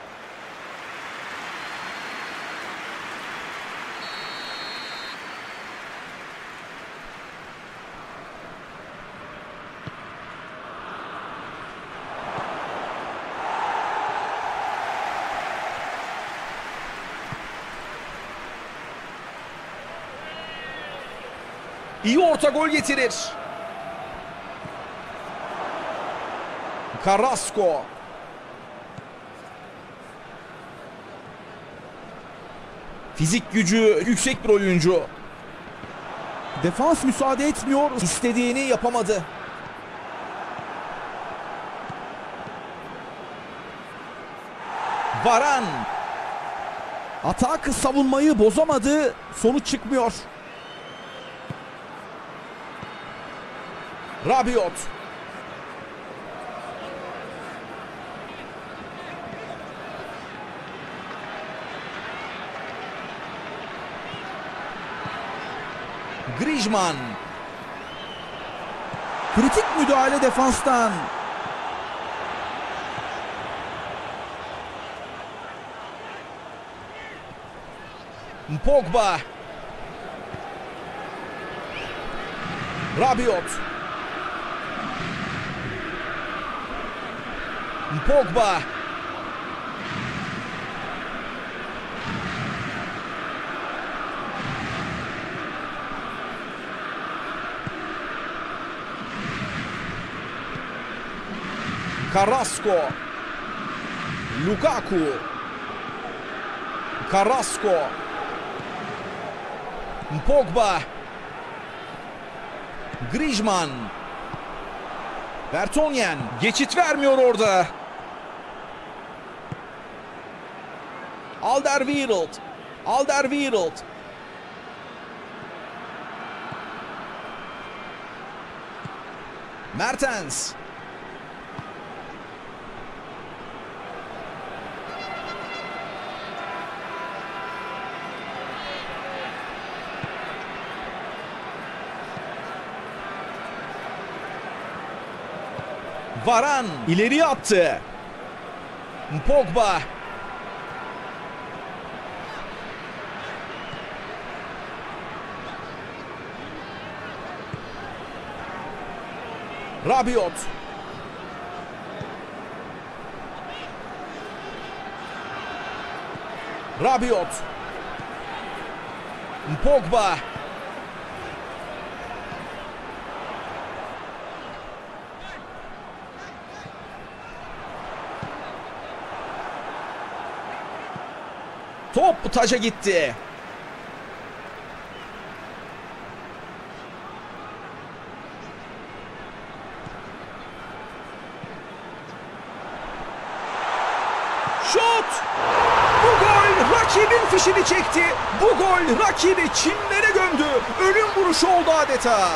Speaker 1: İyi orta gol getirir. Carrasco. Fizik gücü yüksek bir oyuncu.
Speaker 3: Defans müsaade etmiyor.
Speaker 1: İstediğini yapamadı. Varan.
Speaker 3: Atak savunmayı bozamadı. Sonuç çıkmıyor.
Speaker 1: Rabiot. Griezmann.
Speaker 3: Kritik müdahale defanstan.
Speaker 1: Pogba. Rabiot. Pogba. Carrasco. Lukaku. Carrasco. Pogba. Griezmann. Vertonghen geçit vermiyor orada. Alderweireld. Alderweireld. Mertens. Varan ileriye attı. Pogba. Rabiot. Rabiot. Pogba. Top taca gitti. Şut! Bu gol rakibin fişini çekti. Bu gol rakibi çimlere gömdü. Ölüm vuruşu oldu adeta.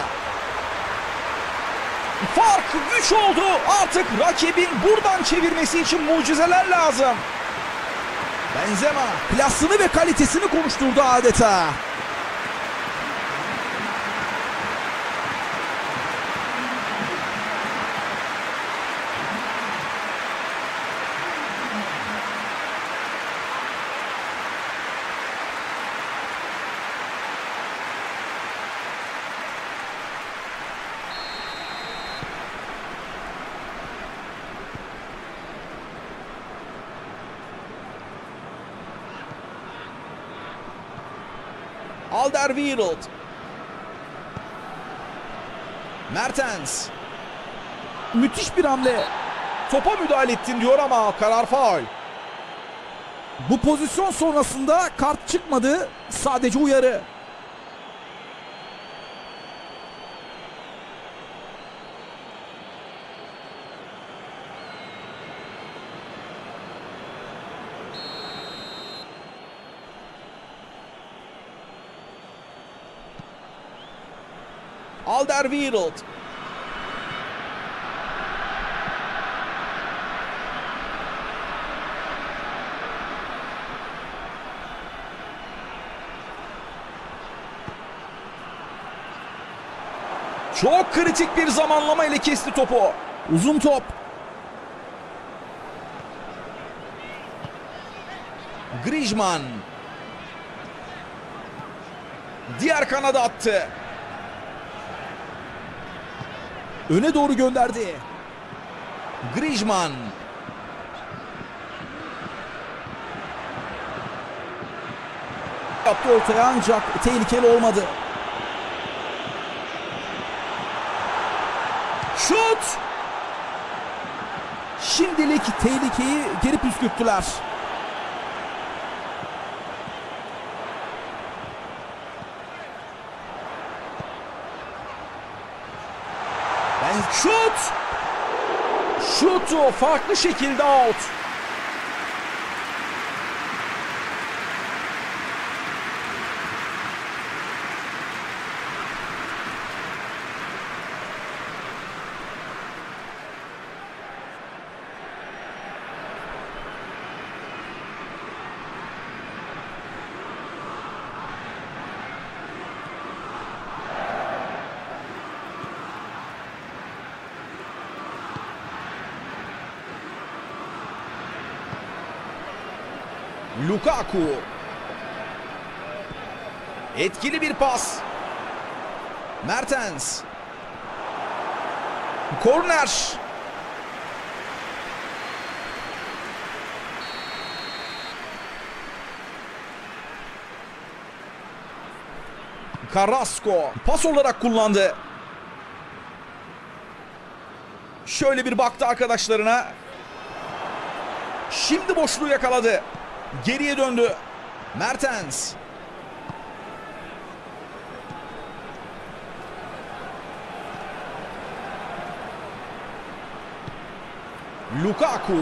Speaker 1: Fark 3 oldu. Artık rakibin buradan çevirmesi için mucizeler lazım. Benzema
Speaker 3: Klasını ve kalitesini konuşturdu adeta.
Speaker 1: Alderweireld. Mertens.
Speaker 3: Müthiş bir hamle.
Speaker 1: Topa müdahale ettin diyor ama karar faul.
Speaker 3: Bu pozisyon sonrasında kart çıkmadı. Sadece uyarı.
Speaker 1: Alderweireld. Çok kritik bir zamanlama ile kesti topu.
Speaker 3: Uzun top.
Speaker 1: Griezmann. Diğer kanada attı.
Speaker 3: Öne doğru gönderdi.
Speaker 1: Griezmann.
Speaker 3: Yaptı ortaya ancak tehlikeli olmadı.
Speaker 1: Şut!
Speaker 3: Şimdilik tehlikeyi geri püskürttüler.
Speaker 1: Şut! Şutu farklı şekilde out. Lukaku. Etkili bir pas. Mertens. Korner. Carrasco pas olarak kullandı. Şöyle bir baktı arkadaşlarına. Şimdi boşluğu yakaladı. Geriye döndü. Mertens. Lukaku.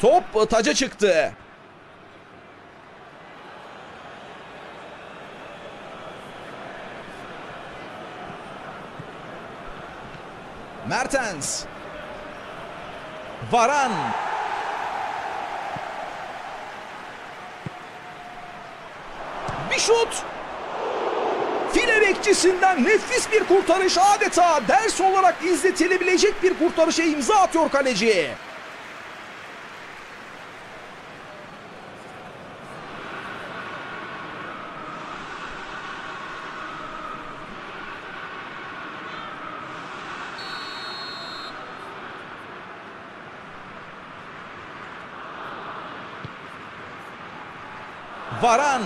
Speaker 1: Top taca çıktı. Mertens. Varan. Bir şut. File bekçisinden nefis bir kurtarış adeta ders olarak izletilebilecek bir kurtarışa imza atıyor kaleci. Varan.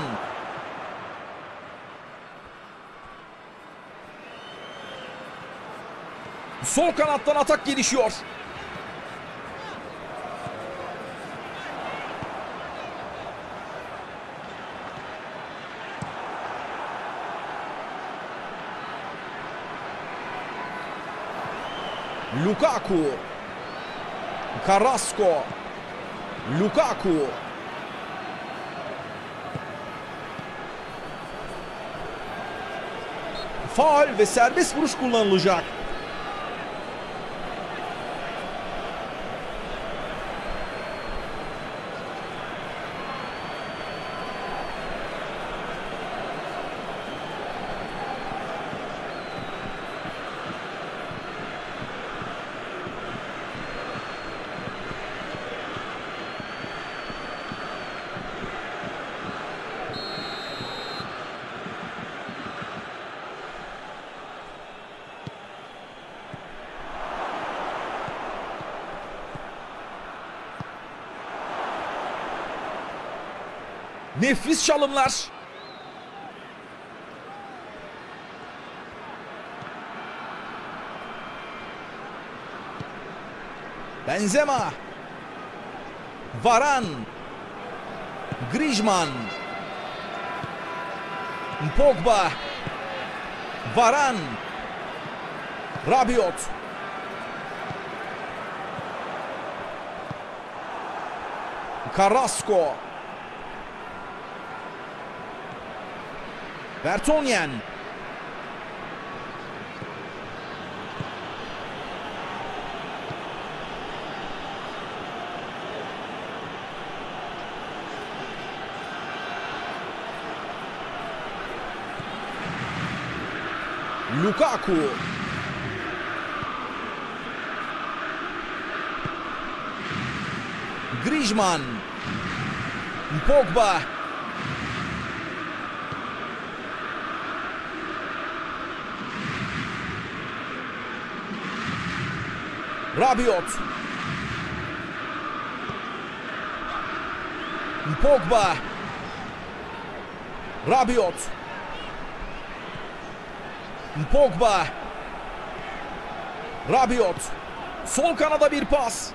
Speaker 1: Sol kanattan atak gelişiyor. Lukaku. Carrasco. Lukaku. Faul ve serbest vuruş kullanılacak. Nefis çalımlar. Benzema. Varan. Griezmann. Pogba. Varan. Rabiot. Carrasco. Vertonghen. Lukaku. Griezmann. Pogba. Rabiot. Pogba. Rabiot. Pogba. Rabiot. Sol kanada bir pas.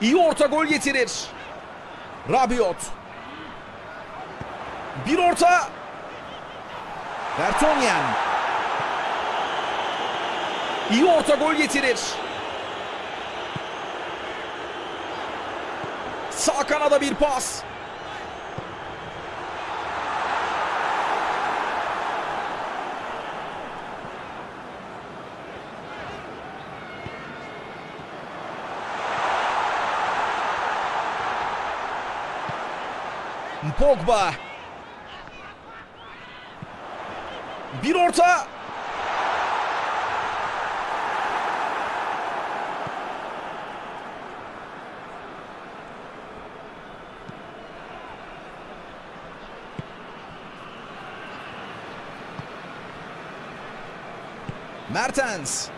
Speaker 1: İyi orta gol getirir. Rabiot. Bir orta. Vertonghen. İyi orta gol getirir. Sağ kanada bir pas. Pogba. Bir orta. Mertens.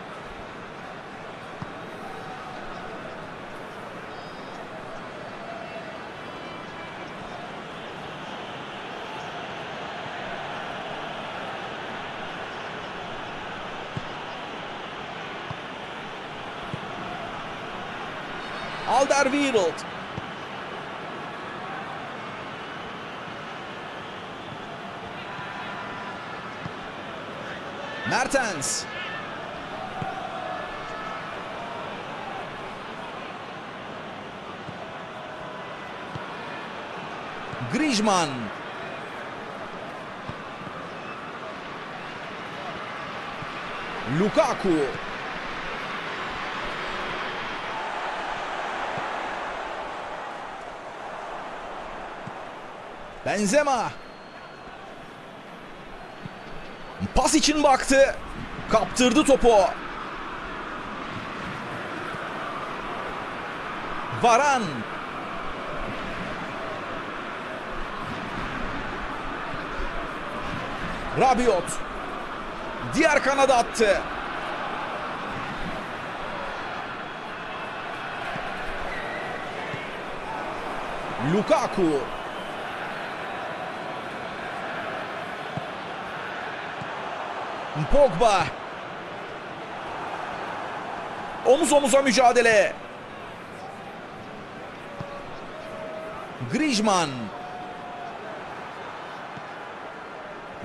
Speaker 1: Alderweireld. Mertens. Griezmann. Lukaku. Benzema. Pas için baktı. Kaptırdı topu. Varan. Rabiot. Diğer kanada attı. Lukaku. Pogba. Omuz omuza mücadele. Griezmann.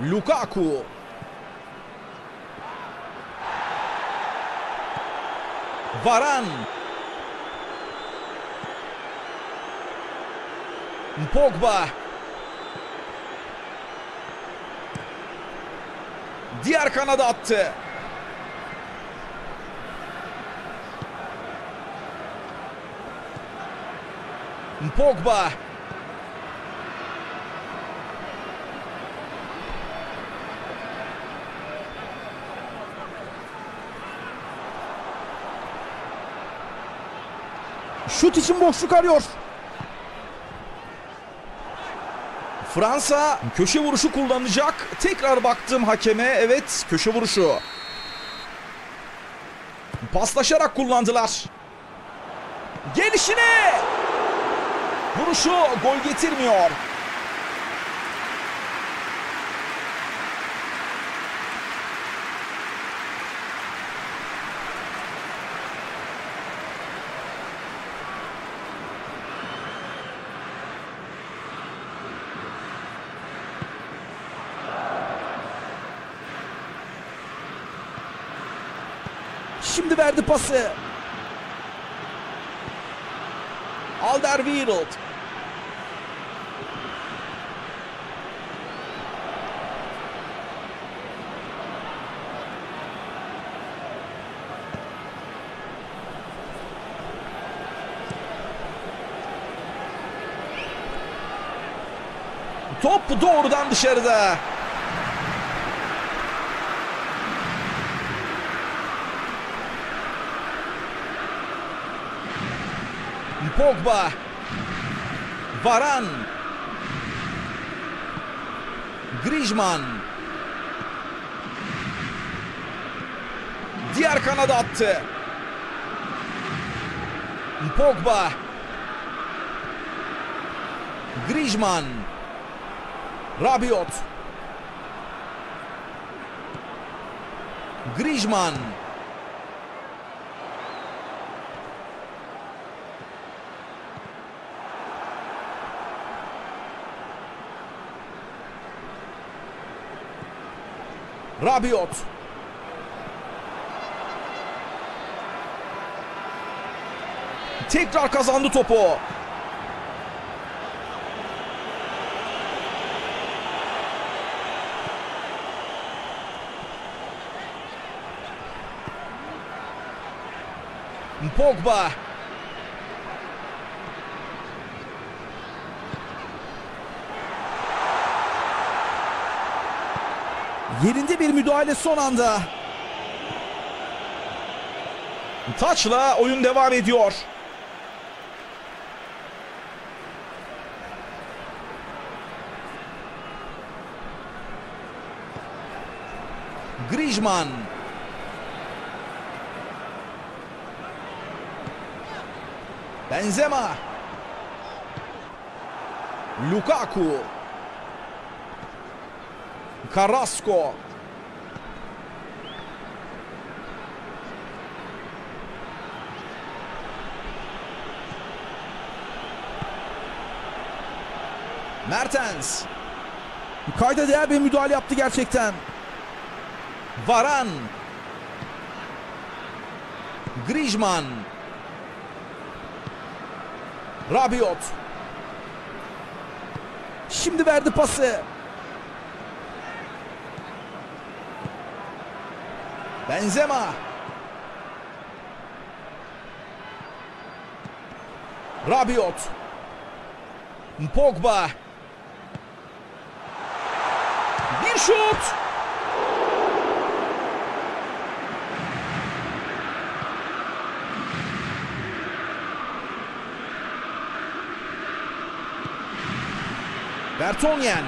Speaker 1: Lukaku. Varan. Pogba. Diğer kanada attı. Pogba.
Speaker 3: Şut için boşluk arıyor.
Speaker 1: Fransa köşe vuruşu kullanacak. Tekrar baktım hakeme. Evet köşe vuruşu. Paslaşarak kullandılar. Gelişine. Vuruşu gol getirmiyor.
Speaker 3: Şimdi verdi pası.
Speaker 1: Alderweireld. Top doğrudan dışarıda. Pogba. Varan. Griezmann. Diğer kanada attı. Pogba. Griezmann. Rabiot. Griezmann. Rabiot. Tekrar kazandı topu. Pogba.
Speaker 3: Yerinde bir müdahale son anda.
Speaker 1: Taçla oyun devam ediyor. Griezmann. Benzema. Lukaku. Carrasco. Mertens.
Speaker 3: Kayda değer bir müdahale yaptı gerçekten.
Speaker 1: Varan. Griezmann. Rabiot.
Speaker 3: Şimdi verdi pası.
Speaker 1: Benzema. Rabiot. Pogba. Bir şut. Bertonyen.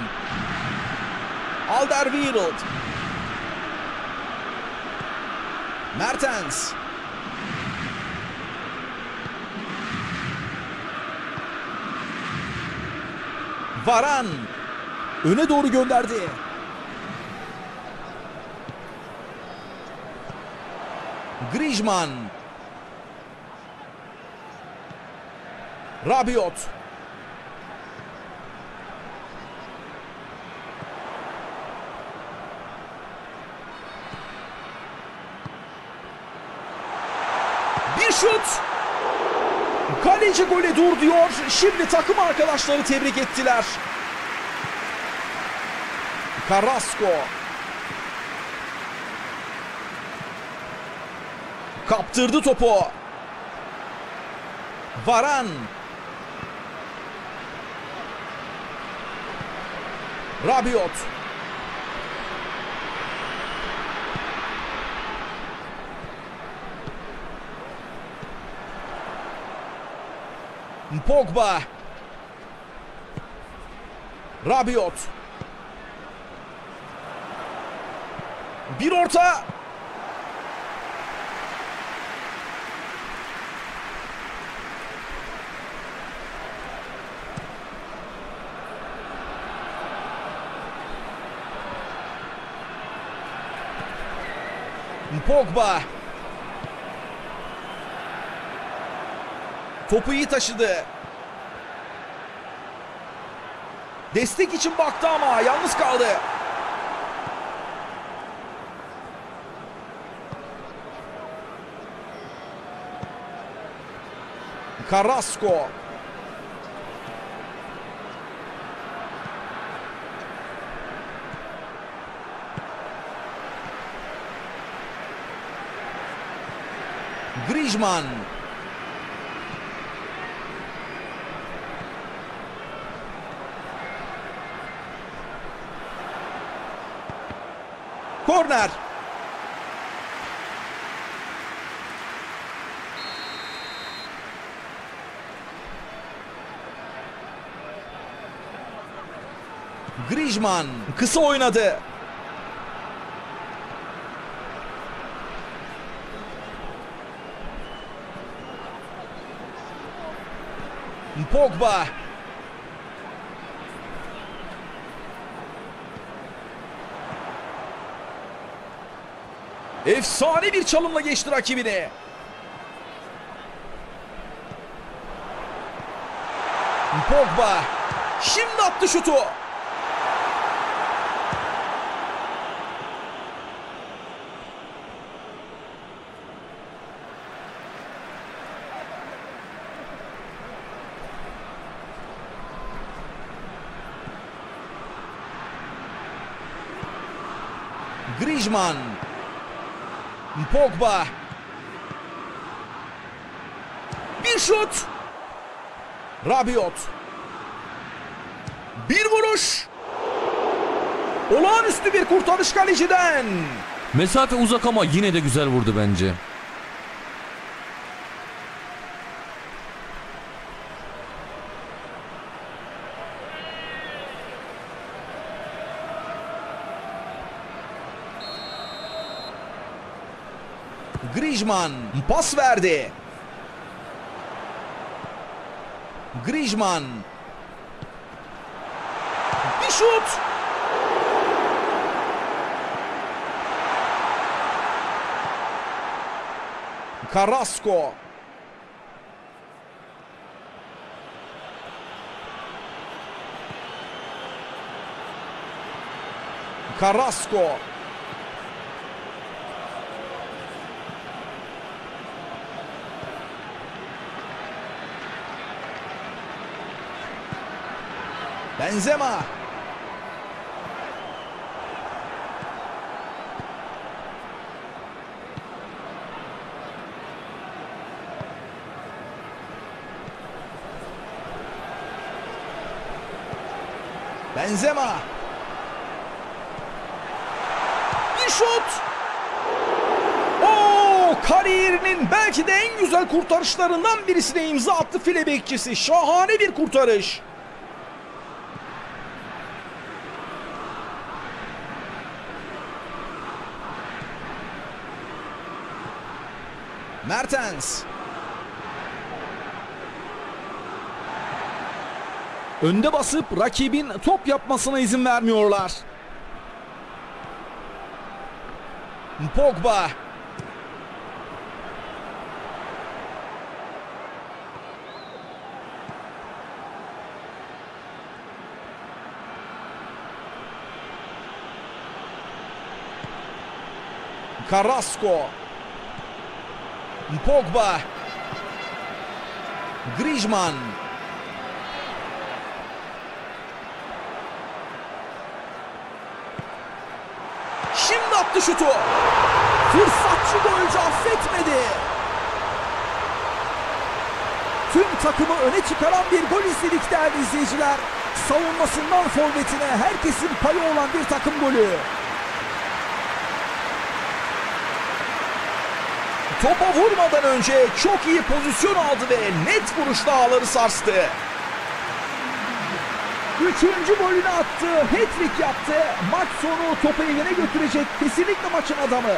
Speaker 1: Alderweireld. Mertens. Varan.
Speaker 3: Öne doğru gönderdi.
Speaker 1: Griezmann. Rabiot. Bir şut. Kaleci gole dur diyor. Şimdi takım arkadaşları tebrik ettiler. Carrasco. Kaptırdı topu. Varan. Rabiot. Pogba. Rabiot. Bir orta. Pogba. Topu iyi taşıdı. Destek için baktı ama yalnız kaldı. Carrasco. Griezmann. Korner. Griezmann kısa oynadı. Pogba. Efsane bir çalımla geçti rakibini. Pogba. Şimdi attı şutu. Griezmann. Pogba. Bir şut. Rabiot. Bir vuruş. Olağanüstü bir kurtarış kaleciden.
Speaker 2: Mesafe uzak ama yine de güzel vurdu bence.
Speaker 1: Griezmann pas verdi. Griezmann. Bir şut. Carrasco. Carrasco. Benzema. Benzema. Bir şut. Oo, kariyerinin belki de en güzel kurtarışlarından birisine imza attı file bekçisi. Şahane bir kurtarış. Mertens. Önde basıp rakibin top yapmasına izin vermiyorlar. Pogba. Carrasco. Pogba. Griezmann. Şimdi attı şutu.
Speaker 3: Fırsatçı golcü affetmedi. Tüm takımı öne çıkaran bir gol izledik değerli izleyiciler. Savunmasından forvetine herkesin payı olan bir takım golü.
Speaker 1: Topa vurmadan önce çok iyi pozisyon aldı ve net vuruşla ağları sarstı.
Speaker 3: Üçüncü golünü attı. Hat-trick yaptı. Maç sonu topu evine götürecek kesinlikle maçın adamı.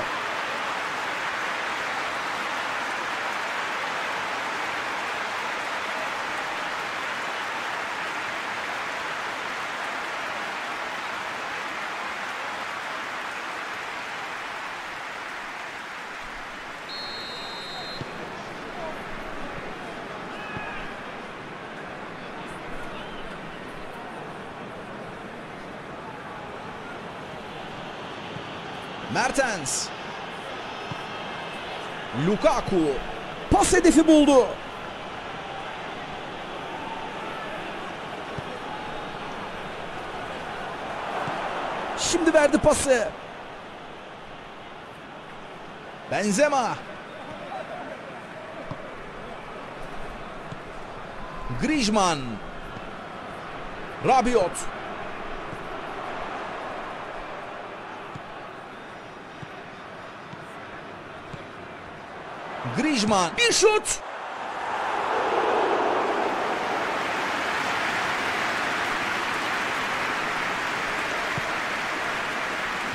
Speaker 1: Mertens. Lukaku.
Speaker 3: Pas hedefi buldu. Şimdi verdi pası.
Speaker 1: Benzema. Griezmann. Rabiot. Griezmann. Bir şut.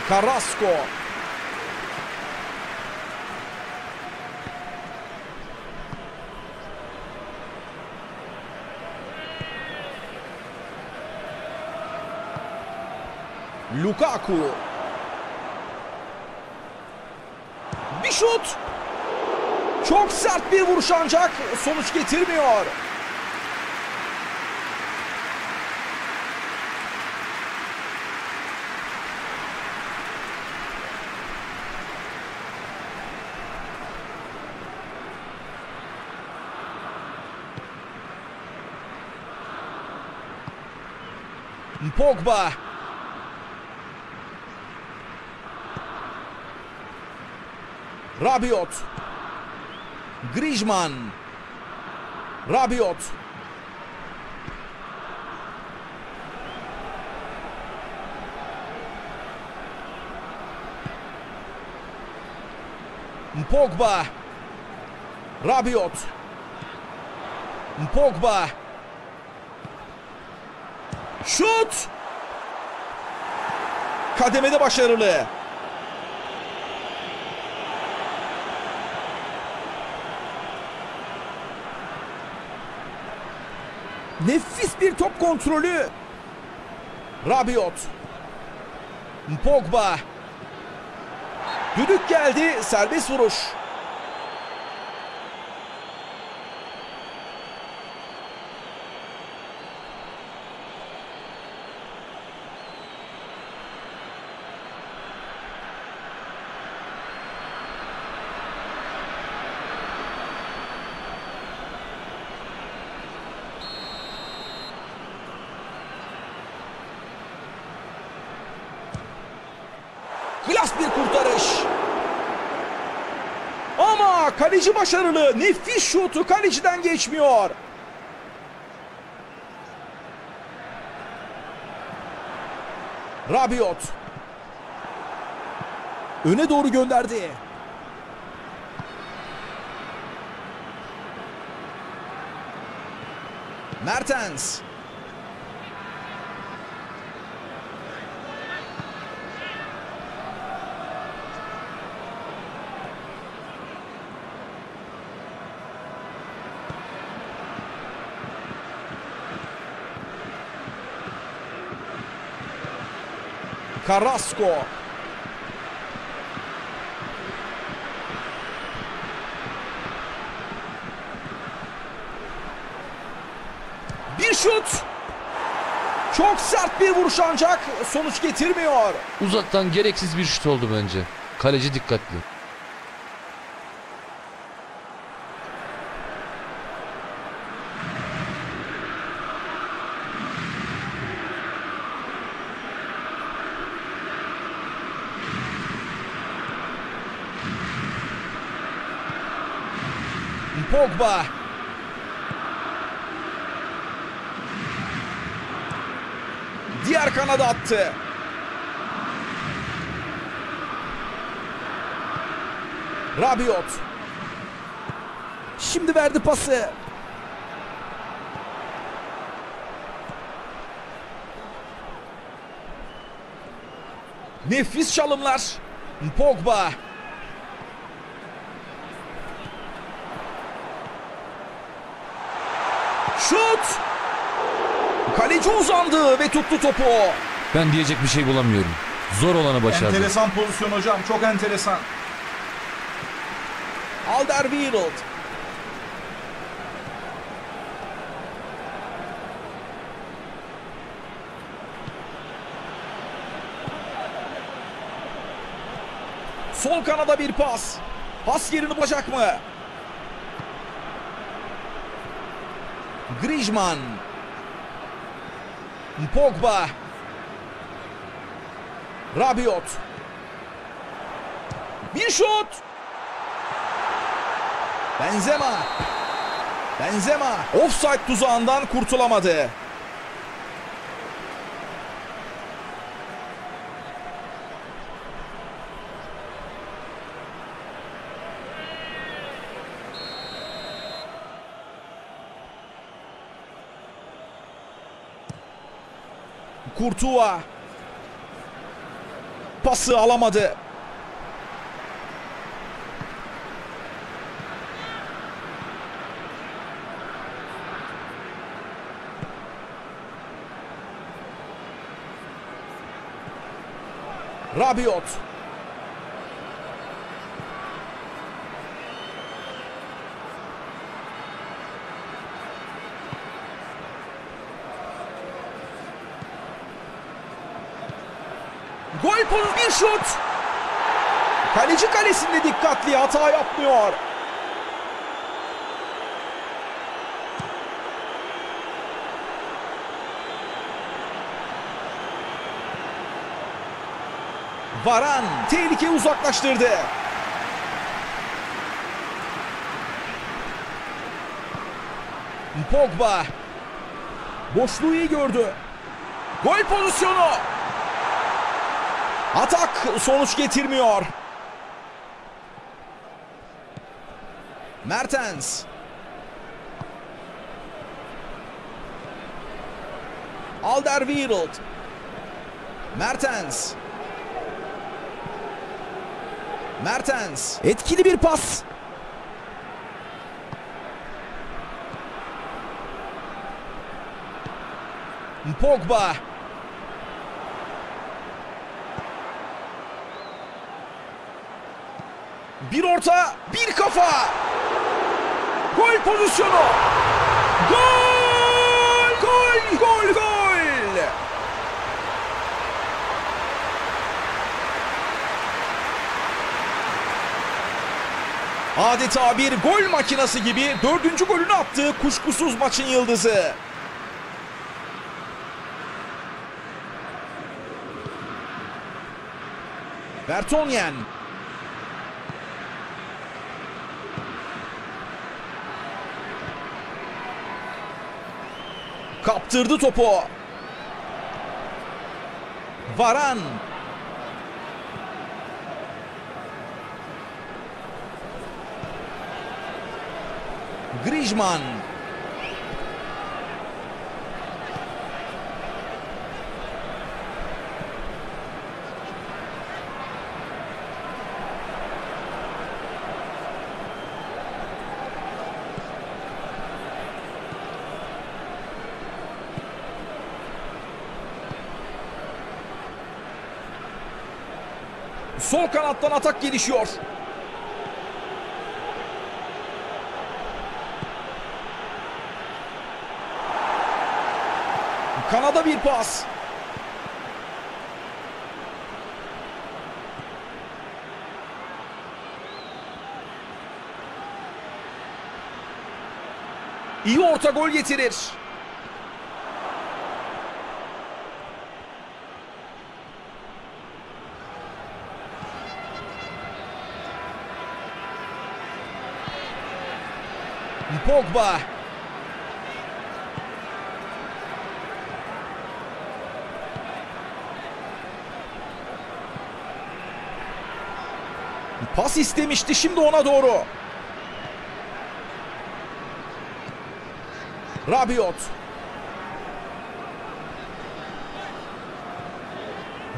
Speaker 1: Carrasco. Lukaku. Bir şut. Çok sert bir vuruş ancak sonuç getirmiyor. Pogba. Rabiot. Griezmann. Rabiot. Pogba. Rabiot. Pogba. Şut. Kademede başarılı.
Speaker 3: Nefis bir top kontrolü.
Speaker 1: Rabiot. Pogba. Düdük geldi. Serbest vuruş. Klas bir kurtarış. Ama kaleci başarılı. Nefis şutu kaleciden geçmiyor. Rabiot.
Speaker 3: Öne doğru gönderdi.
Speaker 1: Mertens. Carrasco. Bir şut. Çok sert bir vuruş ancak sonuç getirmiyor.
Speaker 2: Uzaktan gereksiz bir şut oldu bence. Kaleci dikkatli.
Speaker 1: Pogba. Diğer kanada attı. Rabiot.
Speaker 3: Şimdi verdi pası.
Speaker 1: Nefis çalımlar. Pogba. Şut. Kaleci uzandı ve tuttu topu.
Speaker 2: Ben diyecek bir şey bulamıyorum. Zor olanı başardı.
Speaker 5: Enteresan pozisyon hocam. Çok enteresan.
Speaker 1: Alderweireld. Sol kanada bir pas. Pas yerini bulacak mı? Griezmann. Pogba. Rabiot. Bir şut. Benzema. Benzema offside tuzağından kurtulamadı. Kurtuğa pası alamadı. Rabiot. Gol pozisyonu bir şut. Kaleci kalesinde dikkatli hata yapmıyor. Varan tehlikeyi uzaklaştırdı. Pogba boşluğu iyi gördü. Gol pozisyonu. Atak sonuç getirmiyor. Mertens. Alderweireld. Mertens. Mertens.
Speaker 3: Etkili bir pas.
Speaker 1: Pogba. Bir orta, bir kafa. Gol pozisyonu. Gol! Gol! Gol! Gol! Adeta bir gol makinesi gibi dördüncü golünü attı kuşkusuz maçın yıldızı. Vertonghen. Kaptırdı topu. Varan. Griezmann. Sol kanattan atak gelişiyor. Kanada bir pas. İyi orta gol getirir. Pogba. Pas istemişti şimdi ona doğru. Rabiot.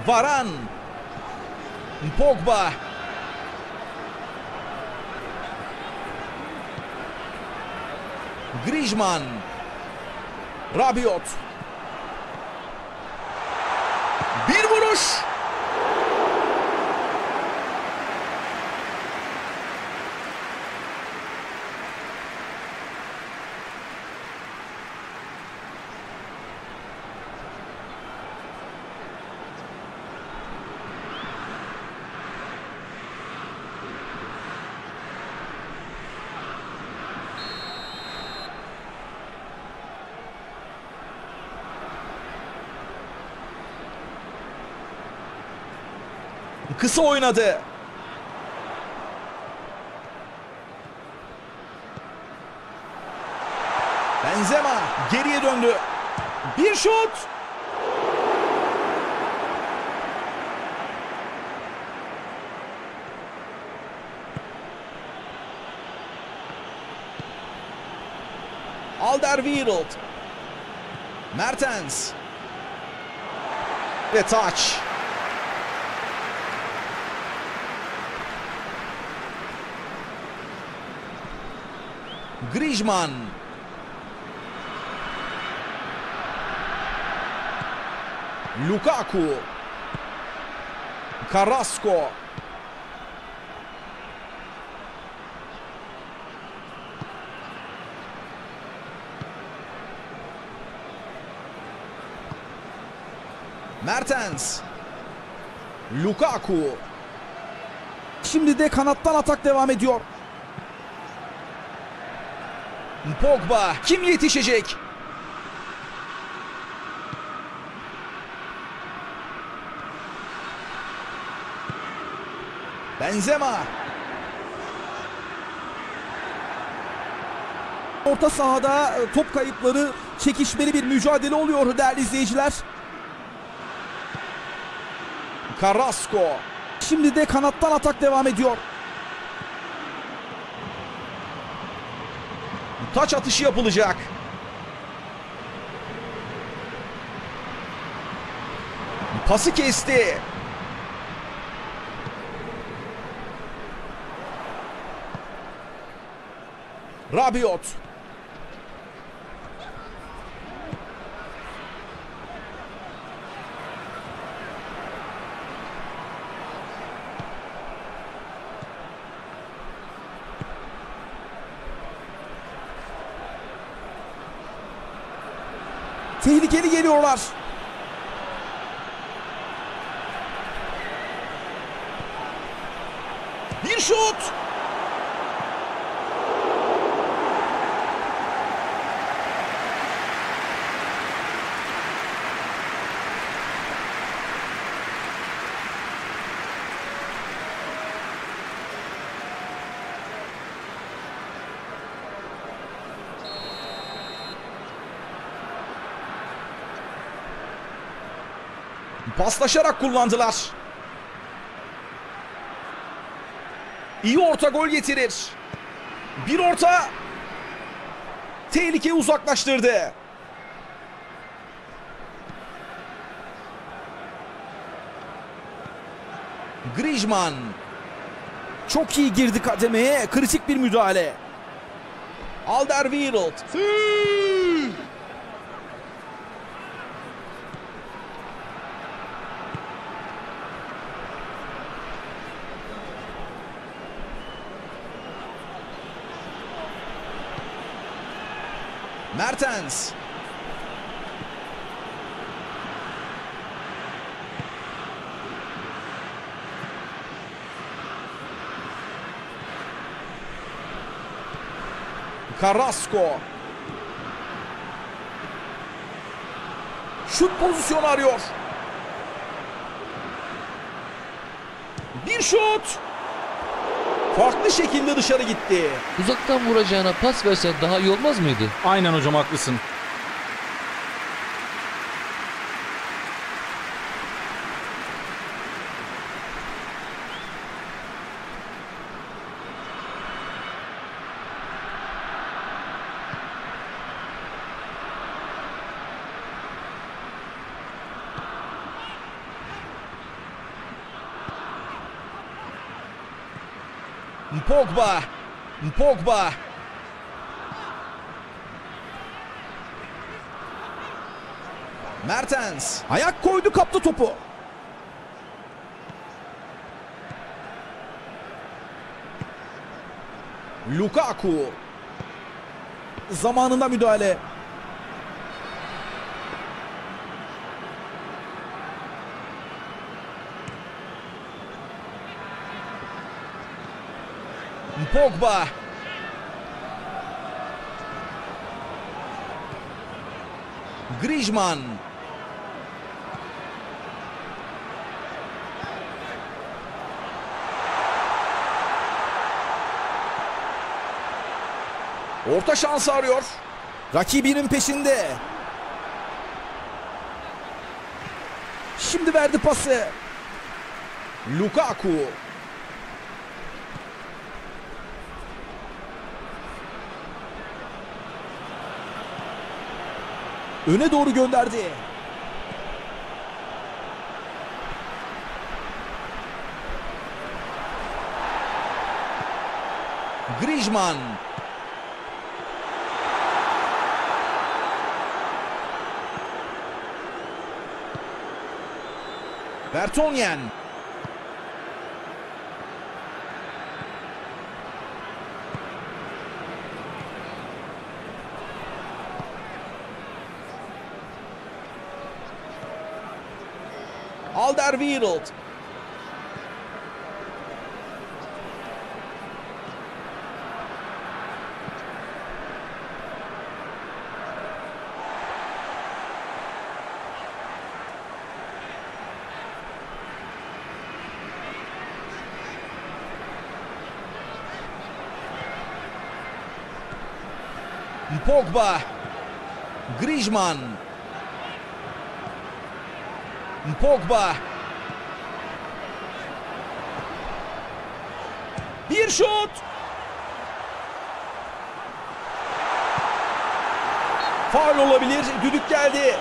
Speaker 1: Varan. Pogba. Griezmann. Rabiot. Bir vuruş. Kısa oynadı. Benzema geriye döndü. Bir şut. Alderweireld. Mertens. Ve taç. Griezmann. Lukaku. Carrasco. Mertens. Lukaku. Şimdi de kanattan atak devam ediyor. Pogba kim yetişecek? Benzema. Orta sahada e, top kayıpları çekişmeli bir mücadele oluyor değerli izleyiciler. Carrasco. Şimdi de kanattan atak devam ediyor. Taç atışı yapılacak. Pası kesti. Rabiot. Tehlikeli geliyorlar. Bir şut. Paslaşarak kullandılar. İyi orta gol getirir. Bir orta tehlikeyi uzaklaştırdı. Griezmann çok iyi girdi kademeye. Kritik bir müdahale. Alderweireld. Mertens. Carrasco. Şut pozisyonu arıyor. Bir şut. Farklı şekilde dışarı gitti.
Speaker 2: Uzaktan vuracağına pas verse daha iyi olmaz mıydı?
Speaker 6: Aynen hocam haklısın.
Speaker 1: Pogba. Pogba. Mertens. Ayak koydu kaptı topu. Lukaku. Zamanında müdahale. Pogba. Griezmann. Orta şansı arıyor. Rakibinin peşinde. Şimdi verdi pası. Lukaku. Öne doğru gönderdi. Griezmann. Vertonghen. Alderweireld. Pogba. Griezmann. Pogba. Bir şut. Faul olabilir. Düdük geldi.